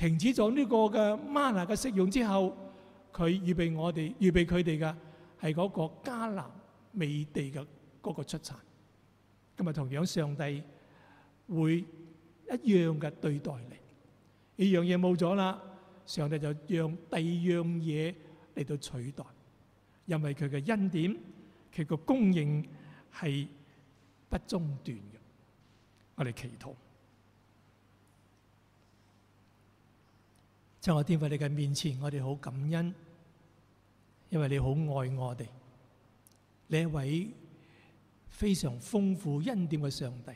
S4: 停止咗呢個嘅 m a n a 嘅食用之後，佢預備我哋預備佢哋嘅係嗰個迦南美地嘅嗰個出產，咁啊同樣上帝會一樣嘅對待你，呢樣嘢冇咗啦，上帝就讓第二樣嘢嚟到取代，因為佢嘅恩典佢個供應係不中斷嘅，我哋祈禱。在我天父你嘅面前，我哋好感恩，因为你好爱我哋。你一位非常丰富恩典嘅上帝，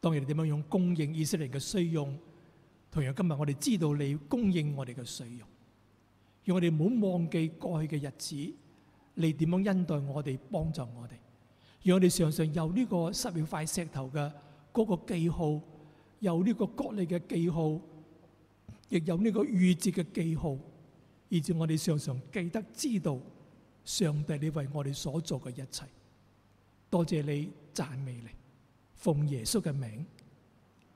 S4: 当你点样用供应以色列嘅需用，同样今日我哋知道你供应我哋嘅需用，让我哋唔好忘记过去嘅日子，你点样恩待我哋、帮助我哋？让我哋常常由呢个十秒块石头嘅嗰个记号，由呢个国利嘅记号。亦有呢个预节嘅记号，以至我哋常常记得知道上帝你为我哋所做嘅一切。多谢你赞美你，奉耶稣嘅名，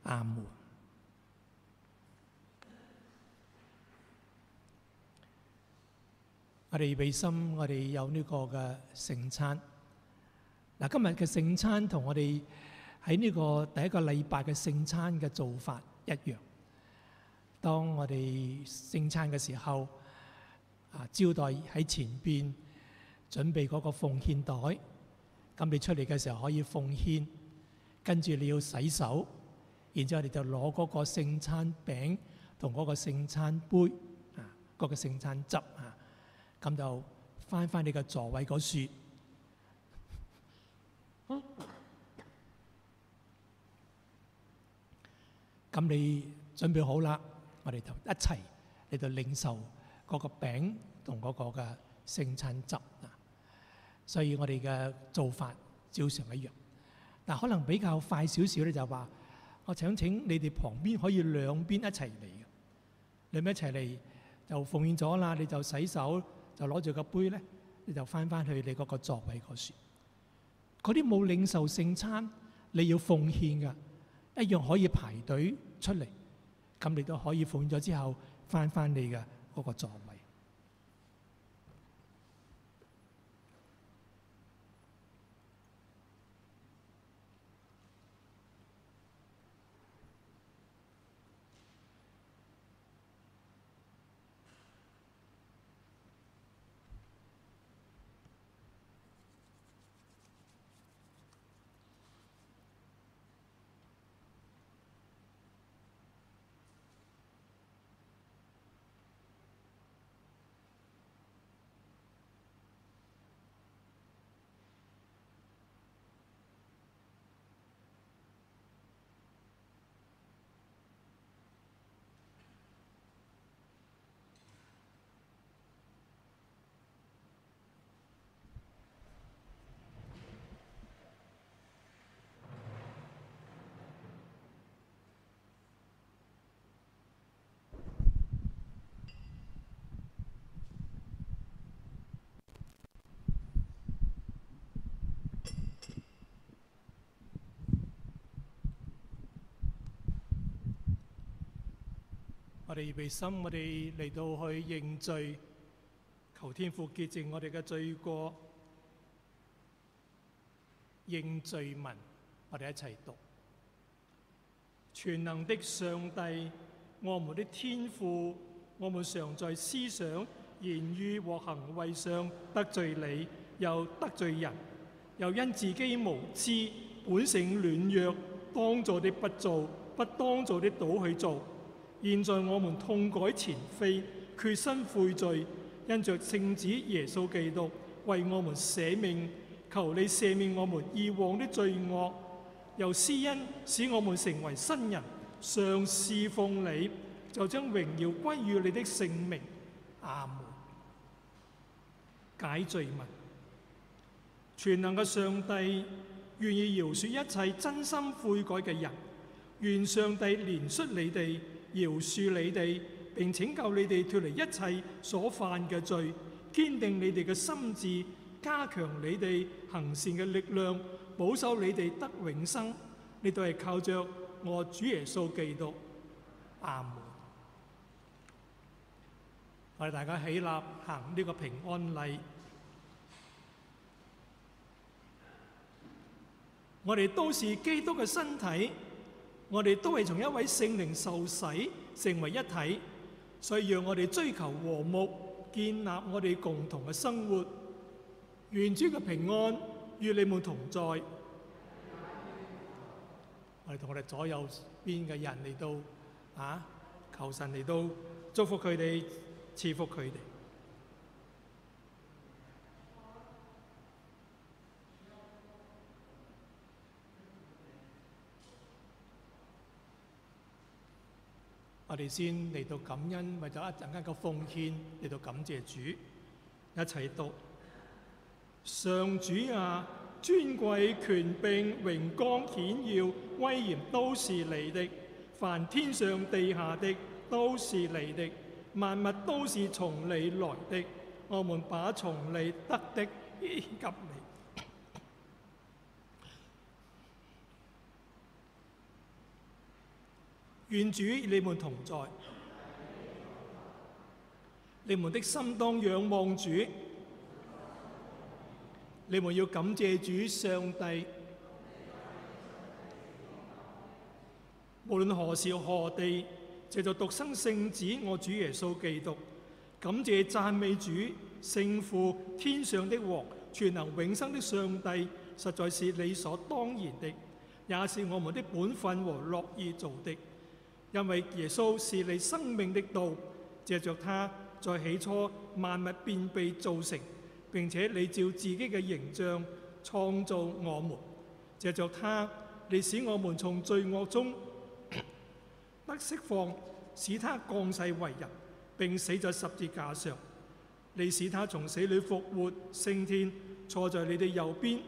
S4: 阿门。我哋俾心，我哋有呢个嘅圣餐。嗱，今日嘅圣餐同我哋喺呢个第一个礼拜嘅圣餐嘅做法一样。当我哋圣餐嘅时候，啊，招待喺前边准备嗰个奉献袋，咁你出嚟嘅时候可以奉献，跟住你要洗手，然之后你就攞嗰个圣餐饼同嗰个圣餐杯啊，嗰个圣餐汁啊，咁就翻翻你嘅座位嗰处，咁你准备好啦。我哋就一齊嚟到領受嗰個餅同嗰個嘅聖餐汁啊！所以我哋嘅做法照常一樣，但可能比較快少少咧，就話我請請你哋旁邊可以兩邊一齊嚟嘅，兩邊一齊嚟就奉獻咗啦，你就洗手就攞住個杯咧，你就翻翻去你嗰個座位嗰處。嗰啲冇領受聖餐，你要奉獻嘅一樣可以排隊出嚟。咁你都可以款咗之後，翻翻你嘅嗰個位。离被心，我哋嚟到去认罪，求天父洁净我哋嘅罪过。认罪文，我哋一齐读。全能的上帝，我们的天父，我们常在思想、言语和行为上得罪你，又得罪人，又因自己无知、本性软弱，当做的不做，不当做的倒去做。现在我们痛改前非，决心悔罪，因着圣子耶稣基督为我们舍命，求你赦免我们以往的罪恶，由私恩使我们成为新人，常侍奉你，就将荣耀归于你的圣名。阿门。解罪问，全能嘅上帝愿意饶恕一切真心悔改嘅人，愿上帝怜恤你哋。饶恕你哋，并拯救你哋脱离一切所犯嘅罪，坚定你哋嘅心智，加强你哋行善嘅力量，保守你哋得永生。你都系靠着我主耶稣基督。阿门。我哋大家起立行呢个平安礼。我哋都是基督嘅身体。我哋都系從一位聖靈受洗成為一體，所以让我哋追求和睦，建立我哋共同嘅生活。主嘅平安與你們同在。我哋同我哋左右邊嘅人嚟到啊，求神嚟到祝福佢哋，赐福佢哋。我哋先嚟到感恩，为咗一阵间嘅奉献嚟到感谢主。一齐读。上主啊，尊贵权柄、荣光险耀、威严都是你的，凡天上地下的都是你的，万物都是从你来的，我们把从你得的献给你。願主你們同在，你們的心當仰望主，你們要感謝主上帝。無論何時何地，借着獨生聖子我主耶穌基督感謝讚美主圣父天上的王全能永生的上帝，實在是理所當然的，也是我們的本分和樂意做的。因为耶稣是你生命的道，借着他在起初万物便被造成，并且你照自己嘅形象创造我们，借着祂你使我们从罪恶中得 (coughs) 释放，使祂降世为人，并死在十字架上，你使祂从死里复活升天，坐在你哋右边，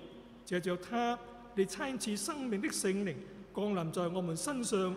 S4: 借着祂你差赐生命的圣灵降临在我们身上。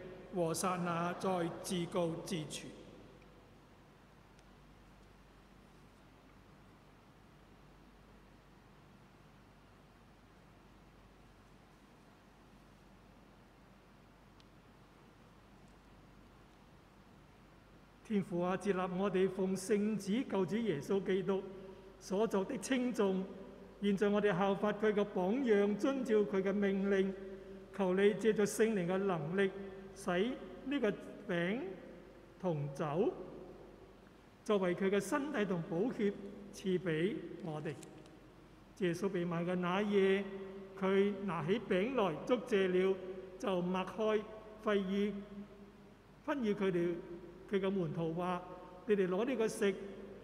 S4: 和撒那在自告自处，天父啊，接纳我哋奉圣旨救主耶稣基督所作的称重，现在我哋效法佢嘅榜样，遵照佢嘅命令，求你借助圣灵嘅能力。使呢個餅同酒作為佢嘅身體同補血，賜俾我哋。耶穌被賣嘅那夜，佢拿起餅來，祝謝了，就擘開，肺與分與佢哋佢嘅門徒話：你哋攞呢個食，呢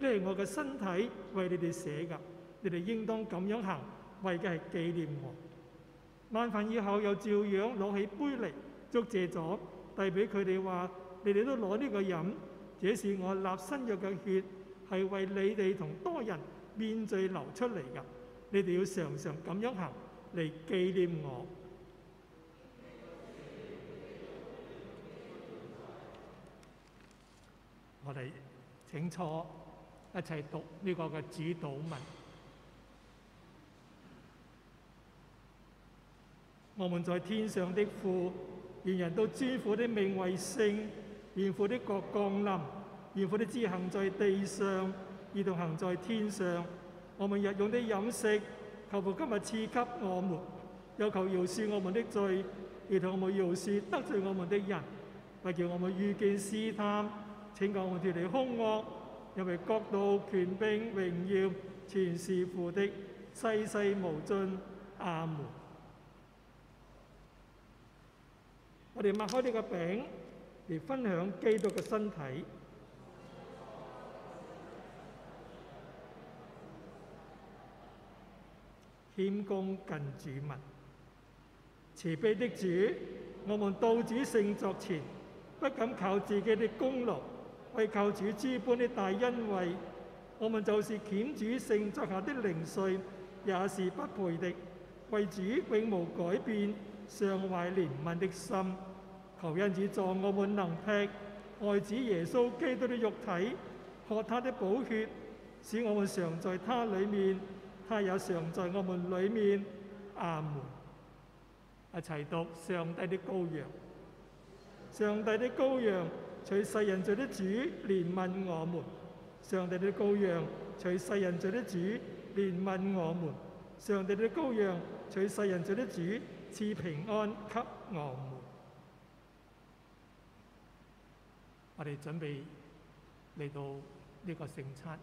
S4: 係我嘅身體，為你哋寫㗎。你哋應當咁樣行，為嘅係紀念我。晚飯以後又照樣攞起杯嚟。祝借咗，遞俾佢哋話：你哋都攞呢個飲，这是我立新約嘅血，係為你哋同多人面罪流出嚟㗎。你哋要常常咁樣行，嚟紀念我。我哋請坐，一齊讀呢個嘅主導文。我們在天上的父。愿人都知苦的命为圣，愿父的国降临，愿父的子行在地上，而同行在天上。我们日用的饮食，求父今日赐给我们；又求饶恕我们的罪，而同我们饶恕得罪我们的人。为叫我们遇见试探，请救我们脱离凶恶，因为国度、权柄、荣耀，全是乎的，世世无尽。阿门。我哋擘开呢个饼嚟分享基督嘅身体，谦恭近主民，慈悲的主，我们到主圣座前，不敢靠自己的功劳，为靠主之般的大恩惠，我们就是欠主圣座下的零碎，也是不配的。为主永无改变，常怀怜悯的心。求恩主助我们能吃爱子耶稣基督的肉体，喝他的宝血，使我们常在他里面，他也常在我们里面。阿门。一齐读上帝的羔羊，上帝的羔羊，取世人罪的主，怜悯我们。上帝的羔羊，取世人罪的主，怜悯我们。上帝的羔羊，取世人罪的主，赐平安给我们。我哋準備嚟到呢個聖餐。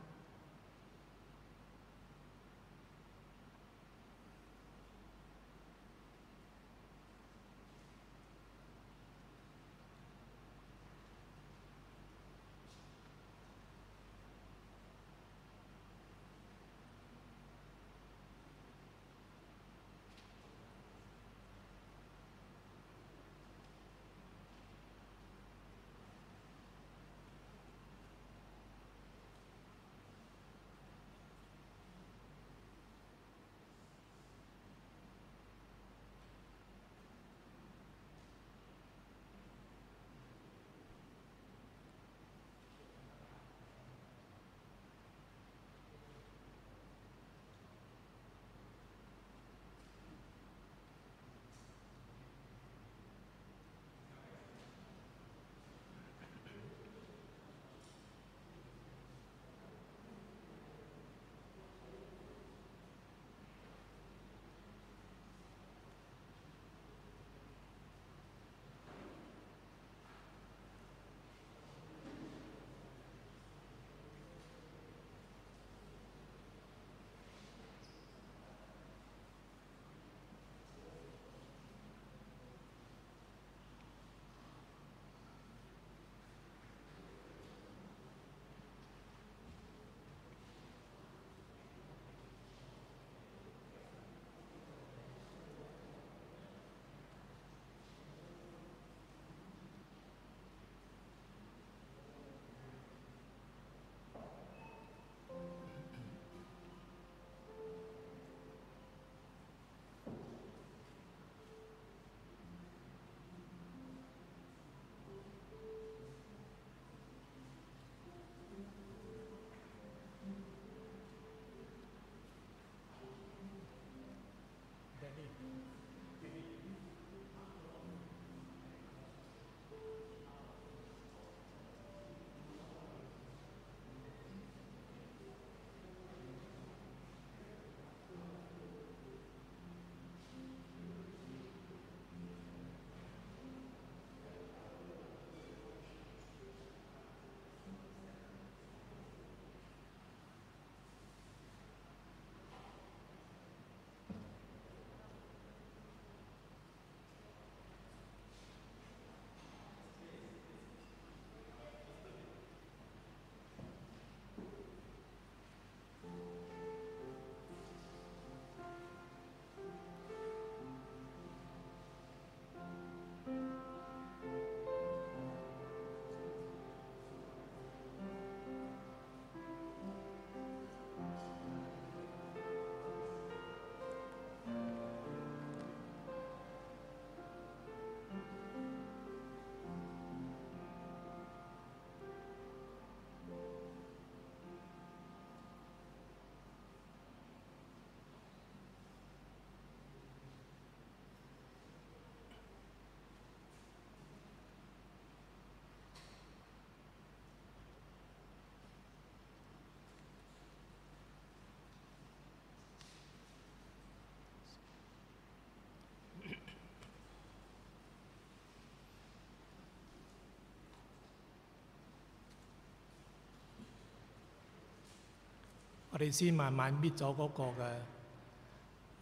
S4: 我哋先慢慢搣咗嗰个嘅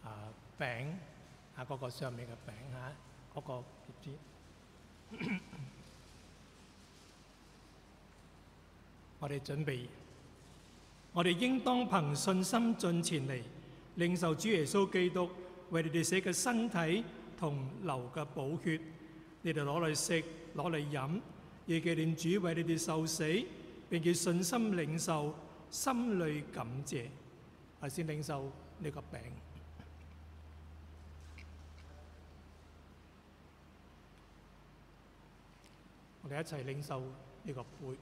S4: 啊饼啊，嗰个上面嘅饼吓，嗰个 (coughs) 我哋准备。我哋应当凭信心进前嚟，领受主耶稣基督为你哋写嘅身体同流嘅宝血，你哋攞嚟食，攞嚟饮，也纪念主为你哋受死，并且信心领受。心里感谢，係先领受呢个病。我哋一齊领受呢个杯。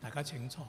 S4: 大家请坐。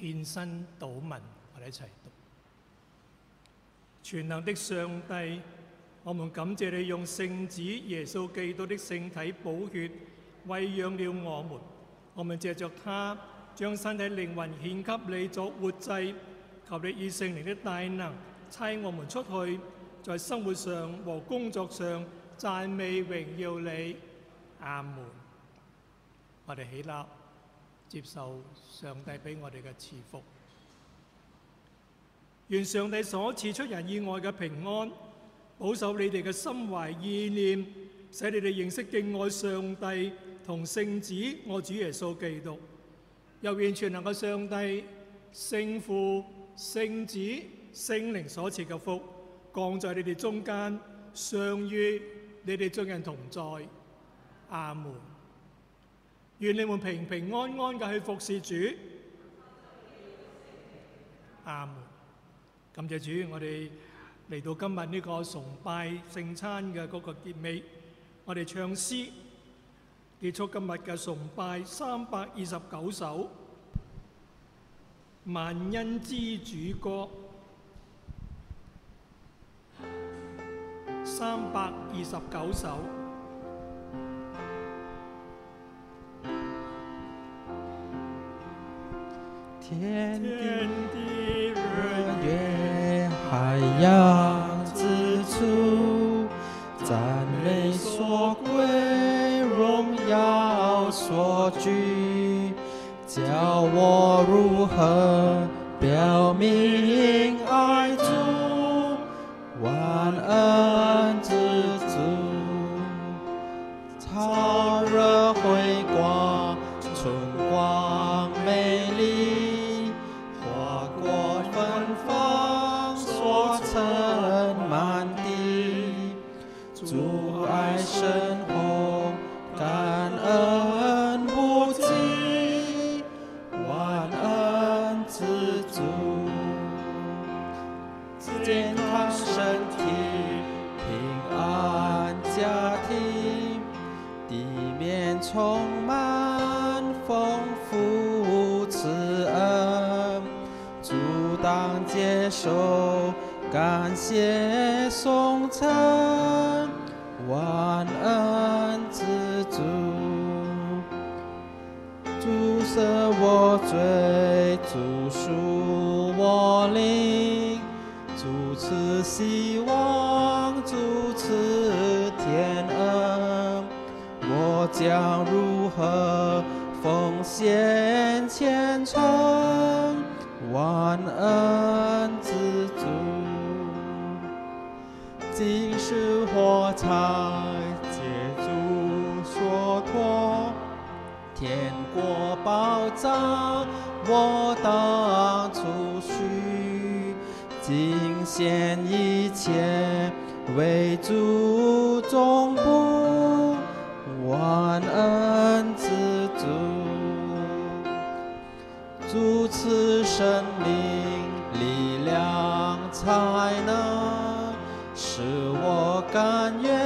S4: 献身祷文，我哋一齐读。全能的上帝，我们感谢你用圣子耶稣基督的圣体補血喂养了我们。我们借着祂将身体灵魂献给你作活祭，求你以圣灵的大能差我们出去，在生活上和工作上赞美荣耀你。阿门。我哋起立。接受上帝俾我哋嘅赐福，愿上帝所赐出人意外嘅平安，保守你哋嘅心怀意念，使你哋认识敬爱上帝同圣子我主耶稣基督，又完全能够上帝圣父、圣子、圣灵所赐嘅福降在你哋中间，常于你哋众人同在。阿门。愿你们平平安安嘅去服侍主，啱。感谢主，我哋嚟到今日呢个崇拜圣餐嘅嗰个结尾，我哋唱诗，结束今日嘅崇拜三百二十九首万恩之主歌，三百二十九首。天地、日、
S3: 月、海洋、之处，赞美所归，荣耀所居，叫我如何表明？主持希望，主持天恩，我将如何奉献前诚？万恩之主，今世火才借住所托，天国宝藏，我等。见一切为主，众不万恩之足，主赐生命力量，才能使我甘愿。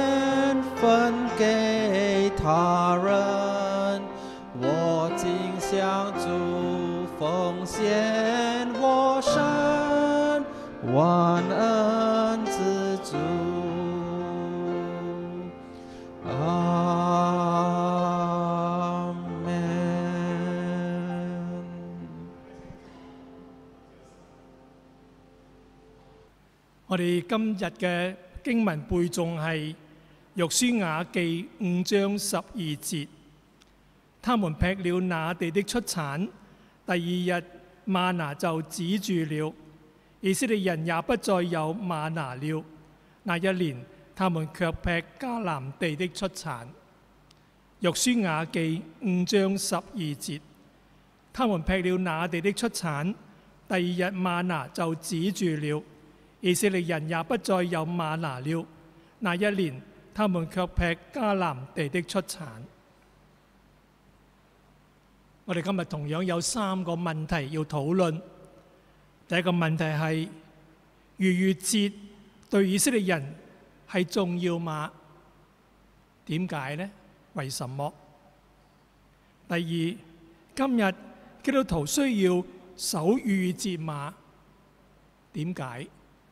S4: 我哋今日嘅经文背诵系《约书亚记》五章十二节，他们劈了那地的出产，第二日玛拿就止住了，以色列人也不再有玛拿了。那一年，他们却劈迦南地的出产。《约书亚记》五章十二节，他们劈了那地的出产，第二日玛拿就止住了。以色列人也不再有马拿了。那一年，他们却劈迦南地的出产。我哋今日同样有三个问题要讨论。第一个问题系逾越节对以色列人系重要吗？点解呢？为什么？第二，今日基督徒需要守逾越节吗？点解？